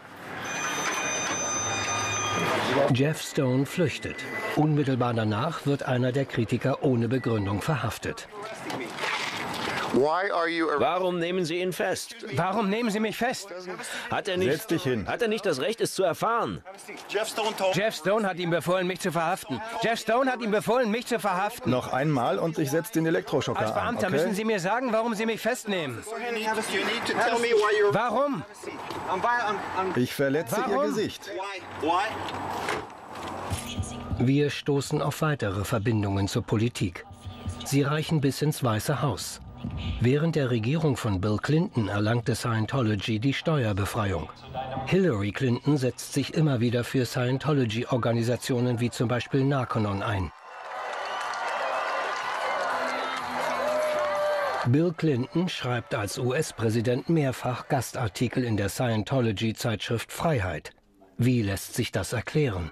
Jeff Stone flüchtet. Unmittelbar danach wird einer der Kritiker ohne Begründung verhaftet. Warum nehmen Sie ihn fest? Warum nehmen Sie mich fest? Hat er nicht, Setz dich hin. Hat er nicht das Recht, es zu erfahren? Jeff Stone hat ihm befohlen, mich zu verhaften. Jeff Stone hat ihm befohlen, mich zu verhaften. Noch einmal und ich setze den Elektroschocker Als Beamter an, okay? müssen Sie mir sagen, warum Sie mich festnehmen. Warum? Ich verletze Warum? Ihr Gesicht. Wir stoßen auf weitere Verbindungen zur Politik. Sie reichen bis ins Weiße Haus. Während der Regierung von Bill Clinton erlangte Scientology die Steuerbefreiung. Hillary Clinton setzt sich immer wieder für Scientology-Organisationen wie zum Beispiel Narconon ein. Bill Clinton schreibt als US-Präsident mehrfach Gastartikel in der Scientology-Zeitschrift Freiheit. Wie lässt sich das erklären?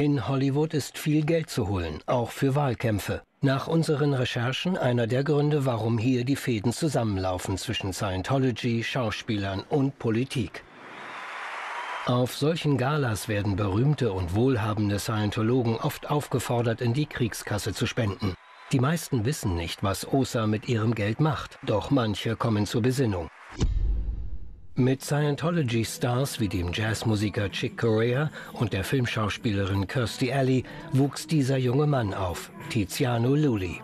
In Hollywood ist viel Geld zu holen, auch für Wahlkämpfe. Nach unseren Recherchen einer der Gründe, warum hier die Fäden zusammenlaufen zwischen Scientology, Schauspielern und Politik. Auf solchen Galas werden berühmte und wohlhabende Scientologen oft aufgefordert, in die Kriegskasse zu spenden. Die meisten wissen nicht, was OSA mit ihrem Geld macht, doch manche kommen zur Besinnung. Mit Scientology-Stars wie dem Jazzmusiker Chick Corea und der Filmschauspielerin Kirstie Alley wuchs dieser junge Mann auf, Tiziano Lulli.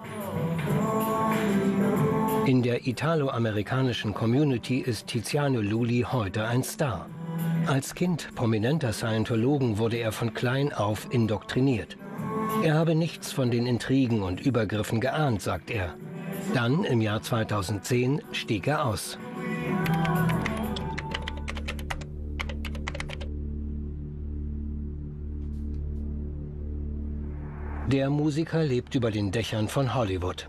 In der italoamerikanischen Community ist Tiziano Lulli heute ein Star. Als Kind prominenter Scientologen wurde er von klein auf indoktriniert. Er habe nichts von den Intrigen und Übergriffen geahnt, sagt er. Dann, im Jahr 2010, stieg er aus. Der Musiker lebt über den Dächern von Hollywood.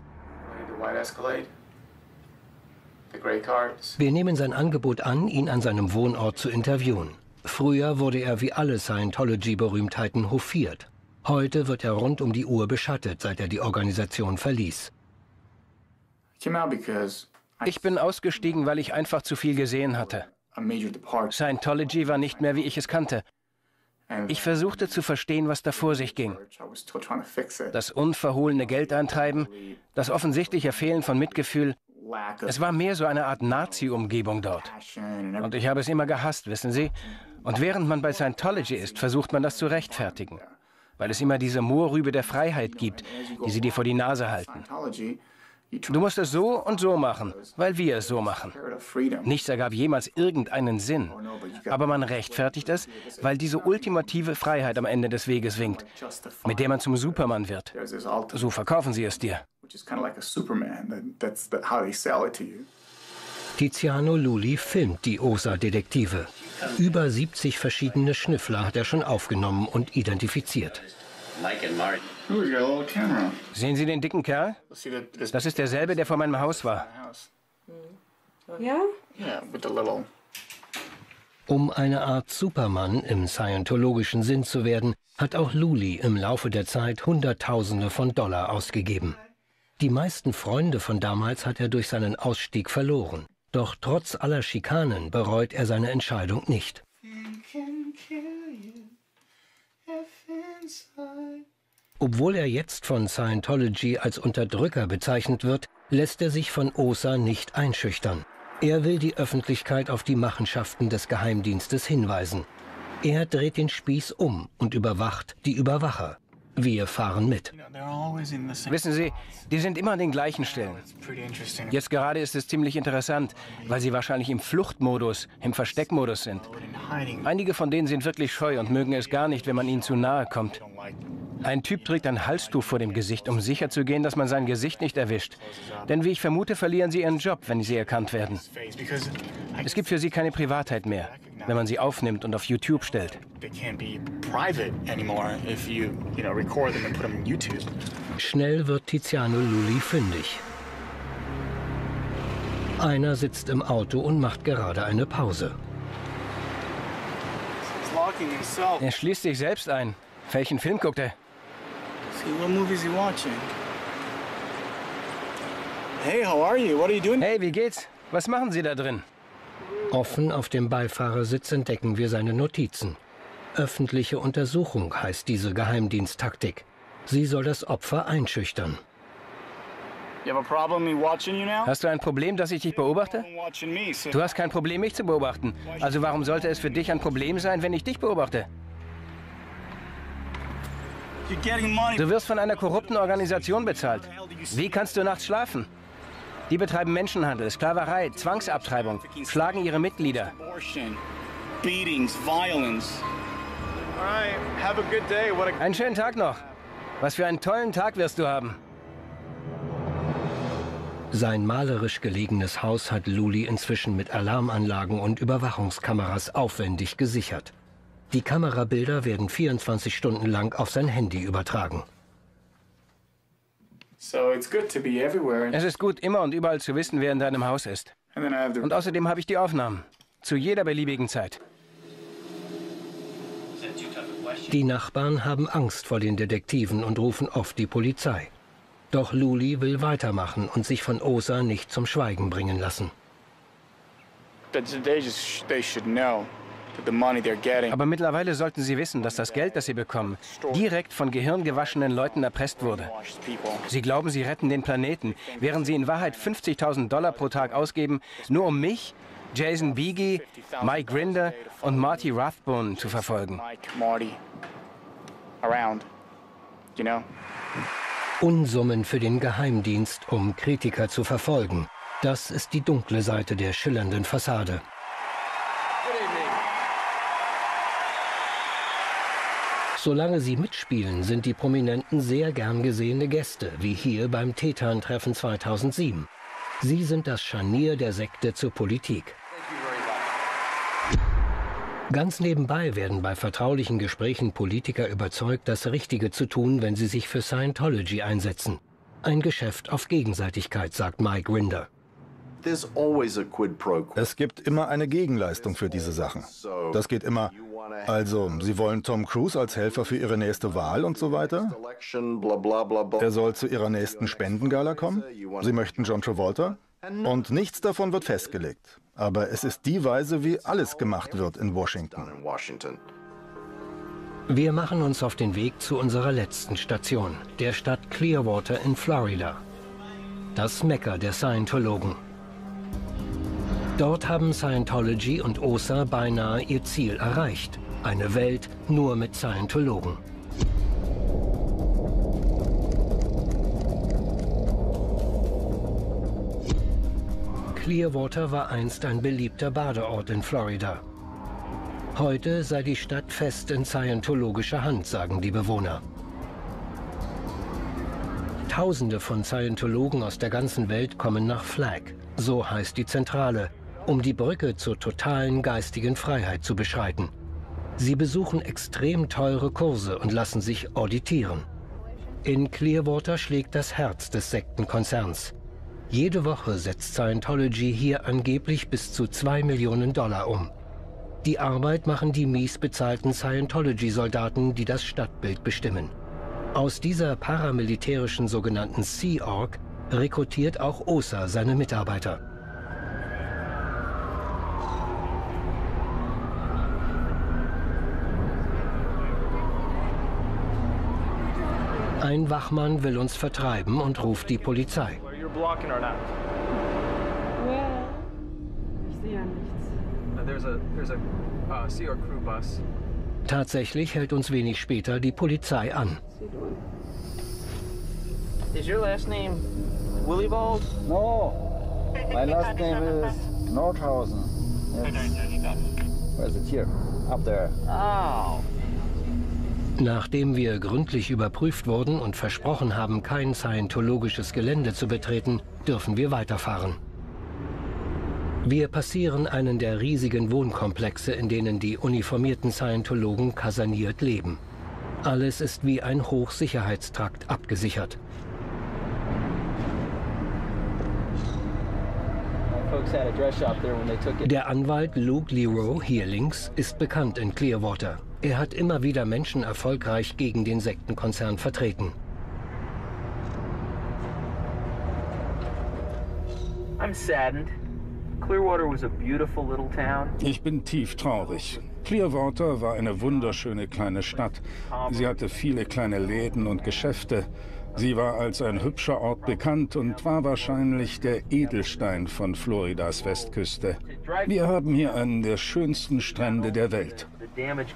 Wir nehmen sein Angebot an, ihn an seinem Wohnort zu interviewen. Früher wurde er wie alle Scientology-Berühmtheiten hofiert. Heute wird er rund um die Uhr beschattet, seit er die Organisation verließ. Ich bin ausgestiegen, weil ich einfach zu viel gesehen hatte. Scientology war nicht mehr, wie ich es kannte. Ich versuchte zu verstehen, was da vor sich ging. Das unverhohlene Geldeintreiben, das offensichtliche Fehlen von Mitgefühl, es war mehr so eine Art Nazi-Umgebung dort. Und ich habe es immer gehasst, wissen Sie? Und während man bei Scientology ist, versucht man das zu rechtfertigen. Weil es immer diese Moorrübe der Freiheit gibt, die sie dir vor die Nase halten. Du musst es so und so machen, weil wir es so machen. Nichts ergab jemals irgendeinen Sinn. Aber man rechtfertigt es, weil diese ultimative Freiheit am Ende des Weges winkt, mit der man zum Supermann wird. So verkaufen sie es dir. Tiziano Lulli filmt die OSA-Detektive. Über 70 verschiedene Schnüffler hat er schon aufgenommen und identifiziert. Sehen Sie den dicken Kerl? Das ist derselbe, der vor meinem Haus war. Ja? Um eine Art Superman im scientologischen Sinn zu werden, hat auch Luli im Laufe der Zeit Hunderttausende von Dollar ausgegeben. Die meisten Freunde von damals hat er durch seinen Ausstieg verloren. Doch trotz aller Schikanen bereut er seine Entscheidung nicht. Obwohl er jetzt von Scientology als Unterdrücker bezeichnet wird, lässt er sich von OSA nicht einschüchtern. Er will die Öffentlichkeit auf die Machenschaften des Geheimdienstes hinweisen. Er dreht den Spieß um und überwacht die Überwacher. Wir fahren mit. Wissen Sie, die sind immer an den gleichen Stellen. Jetzt gerade ist es ziemlich interessant, weil sie wahrscheinlich im Fluchtmodus, im Versteckmodus sind. Einige von denen sind wirklich scheu und mögen es gar nicht, wenn man ihnen zu nahe kommt. Ein Typ trägt ein Halstuch vor dem Gesicht, um sicherzugehen, dass man sein Gesicht nicht erwischt. Denn wie ich vermute, verlieren sie ihren Job, wenn sie erkannt werden. Es gibt für sie keine Privatheit mehr, wenn man sie aufnimmt und auf YouTube stellt. Schnell wird Tiziano Lulli fündig. Einer sitzt im Auto und macht gerade eine Pause. Er schließt sich selbst ein. Welchen Film guckt er? Hey, how are you? What are you doing? Hey, wie geht's? Was machen Sie da drin? Offen auf dem Beifahrersitz entdecken wir seine Notizen. Öffentliche Untersuchung heißt diese Geheimdiensttaktik. Sie soll das Opfer einschüchtern. Hast du ein Problem, dass ich dich beobachte? Du hast kein Problem, mich zu beobachten. Also warum sollte es für dich ein Problem sein, wenn ich dich beobachte? Du wirst von einer korrupten Organisation bezahlt. Wie kannst du nachts schlafen? Die betreiben Menschenhandel, Sklaverei, Zwangsabtreibung, schlagen ihre Mitglieder. Einen schönen Tag noch. Was für einen tollen Tag wirst du haben. Sein malerisch gelegenes Haus hat Luli inzwischen mit Alarmanlagen und Überwachungskameras aufwendig gesichert. Die Kamerabilder werden 24 Stunden lang auf sein Handy übertragen. Es ist gut, immer und überall zu wissen, wer in deinem Haus ist. Und außerdem habe ich die Aufnahmen. Zu jeder beliebigen Zeit. Die Nachbarn haben Angst vor den Detektiven und rufen oft die Polizei. Doch Luli will weitermachen und sich von Osa nicht zum Schweigen bringen lassen. Aber mittlerweile sollten Sie wissen, dass das Geld, das Sie bekommen, direkt von gehirngewaschenen Leuten erpresst wurde. Sie glauben, Sie retten den Planeten, während Sie in Wahrheit 50.000 Dollar pro Tag ausgeben, nur um mich, Jason Beege, Mike Grinder und Marty Rathbone zu verfolgen. Unsummen für den Geheimdienst, um Kritiker zu verfolgen. Das ist die dunkle Seite der schillernden Fassade. Solange sie mitspielen, sind die Prominenten sehr gern gesehene Gäste, wie hier beim Tetan-Treffen 2007. Sie sind das Scharnier der Sekte zur Politik. Ganz nebenbei werden bei vertraulichen Gesprächen Politiker überzeugt, das Richtige zu tun, wenn sie sich für Scientology einsetzen. Ein Geschäft auf Gegenseitigkeit, sagt Mike Rinder. Es gibt immer eine Gegenleistung für diese Sachen. Das geht immer, also, Sie wollen Tom Cruise als Helfer für Ihre nächste Wahl und so weiter? Er soll zu Ihrer nächsten Spendengala kommen? Sie möchten John Travolta? Und nichts davon wird festgelegt. Aber es ist die Weise, wie alles gemacht wird in Washington. Wir machen uns auf den Weg zu unserer letzten Station, der Stadt Clearwater in Florida. Das Mekka der Scientologen. Dort haben Scientology und OSA beinahe ihr Ziel erreicht. Eine Welt nur mit Scientologen. Clearwater war einst ein beliebter Badeort in Florida. Heute sei die Stadt fest in scientologischer Hand, sagen die Bewohner. Tausende von Scientologen aus der ganzen Welt kommen nach Flag, so heißt die Zentrale, um die Brücke zur totalen geistigen Freiheit zu beschreiten. Sie besuchen extrem teure Kurse und lassen sich auditieren. In Clearwater schlägt das Herz des Sektenkonzerns. Jede Woche setzt Scientology hier angeblich bis zu 2 Millionen Dollar um. Die Arbeit machen die mies bezahlten Scientology-Soldaten, die das Stadtbild bestimmen. Aus dieser paramilitärischen sogenannten Sea Org rekrutiert auch OSA seine Mitarbeiter. Ein Wachmann will uns vertreiben und ruft die Polizei. Uh, Tatsächlich hält uns wenig später die Polizei an. Is your last name Willibald? No, my last name is Nordhausen. Where is it here? Up there. Oh. Nachdem wir gründlich überprüft wurden und versprochen haben, kein scientologisches Gelände zu betreten, dürfen wir weiterfahren. Wir passieren einen der riesigen Wohnkomplexe, in denen die uniformierten Scientologen kaserniert leben. Alles ist wie ein Hochsicherheitstrakt abgesichert. Der Anwalt Luke Leroux, hier links, ist bekannt in Clearwater. Er hat immer wieder Menschen erfolgreich gegen den Sektenkonzern vertreten. Ich bin tief traurig. Clearwater war eine wunderschöne kleine Stadt. Sie hatte viele kleine Läden und Geschäfte. Sie war als ein hübscher Ort bekannt und war wahrscheinlich der Edelstein von Floridas Westküste. Wir haben hier einen der schönsten Strände der Welt.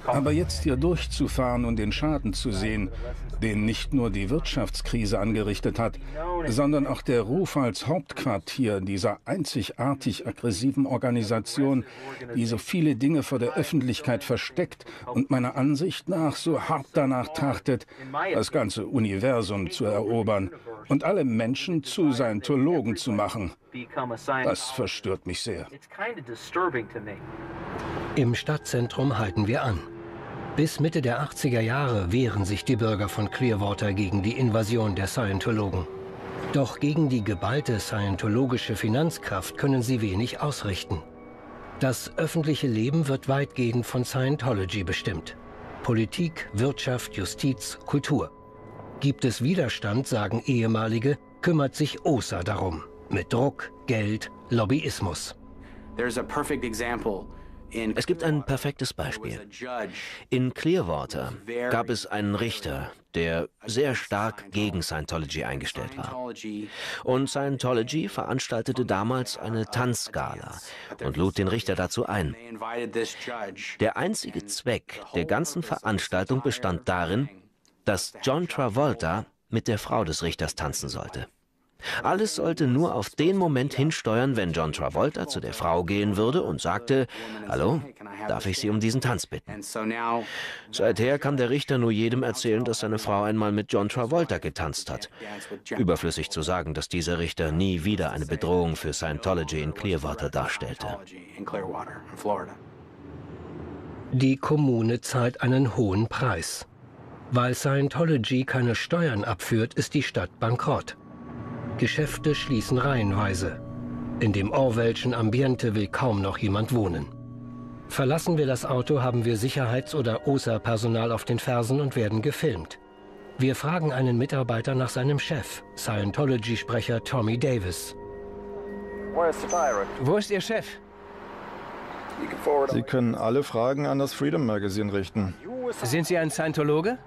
Aber jetzt hier durchzufahren und den Schaden zu sehen, den nicht nur die Wirtschaftskrise angerichtet hat, sondern auch der Ruf als Hauptquartier dieser einzigartig aggressiven Organisation, die so viele Dinge vor der Öffentlichkeit versteckt und meiner Ansicht nach so hart danach trachtet, das ganze Universum zu erobern und alle Menschen zu Scientologen zu machen. Das verstört mich sehr. Im Stadtzentrum halten wir an. Bis Mitte der 80er Jahre wehren sich die Bürger von Clearwater gegen die Invasion der Scientologen. Doch gegen die geballte scientologische Finanzkraft können sie wenig ausrichten. Das öffentliche Leben wird weitgehend von Scientology bestimmt. Politik, Wirtschaft, Justiz, Kultur. Gibt es Widerstand, sagen ehemalige, kümmert sich OSA darum. Mit Druck, Geld, Lobbyismus. Es gibt ein perfektes Beispiel. In Clearwater gab es einen Richter, der sehr stark gegen Scientology eingestellt war. Und Scientology veranstaltete damals eine Tanzgala und lud den Richter dazu ein. Der einzige Zweck der ganzen Veranstaltung bestand darin, dass John Travolta mit der Frau des Richters tanzen sollte. Alles sollte nur auf den Moment hinsteuern, wenn John Travolta zu der Frau gehen würde und sagte, Hallo, darf ich Sie um diesen Tanz bitten? Seither kann der Richter nur jedem erzählen, dass seine Frau einmal mit John Travolta getanzt hat. Überflüssig zu sagen, dass dieser Richter nie wieder eine Bedrohung für Scientology in Clearwater darstellte. Die Kommune zahlt einen hohen Preis. Weil Scientology keine Steuern abführt, ist die Stadt bankrott. Geschäfte schließen reihenweise. In dem Orwellschen Ambiente will kaum noch jemand wohnen. Verlassen wir das Auto, haben wir Sicherheits- oder OSA-Personal auf den Fersen und werden gefilmt. Wir fragen einen Mitarbeiter nach seinem Chef, Scientology-Sprecher Tommy Davis. Wo ist Ihr Chef? Sie können alle Fragen an das Freedom Magazine richten. Sind Sie ein Scientologe?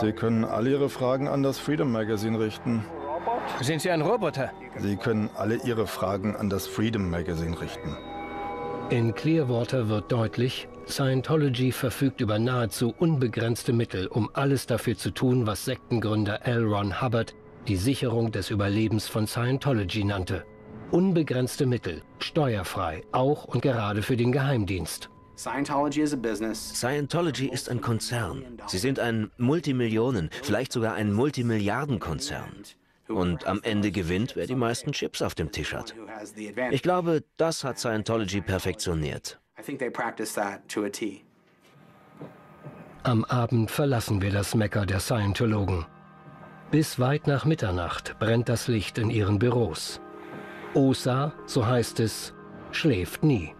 Sie können alle Ihre Fragen an das Freedom Magazine richten. Sind Sie ein Roboter? Sie können alle Ihre Fragen an das Freedom Magazine richten. In Clearwater wird deutlich, Scientology verfügt über nahezu unbegrenzte Mittel, um alles dafür zu tun, was Sektengründer L. Ron Hubbard die Sicherung des Überlebens von Scientology nannte. Unbegrenzte Mittel, steuerfrei, auch und gerade für den Geheimdienst. Scientology ist ein Konzern. Sie sind ein Multimillionen, vielleicht sogar ein Multimilliardenkonzern. Und am Ende gewinnt, wer die meisten Chips auf dem Tisch hat. Ich glaube, das hat Scientology perfektioniert. Am Abend verlassen wir das Mecker der Scientologen. Bis weit nach Mitternacht brennt das Licht in ihren Büros. OSA, so heißt es, schläft nie.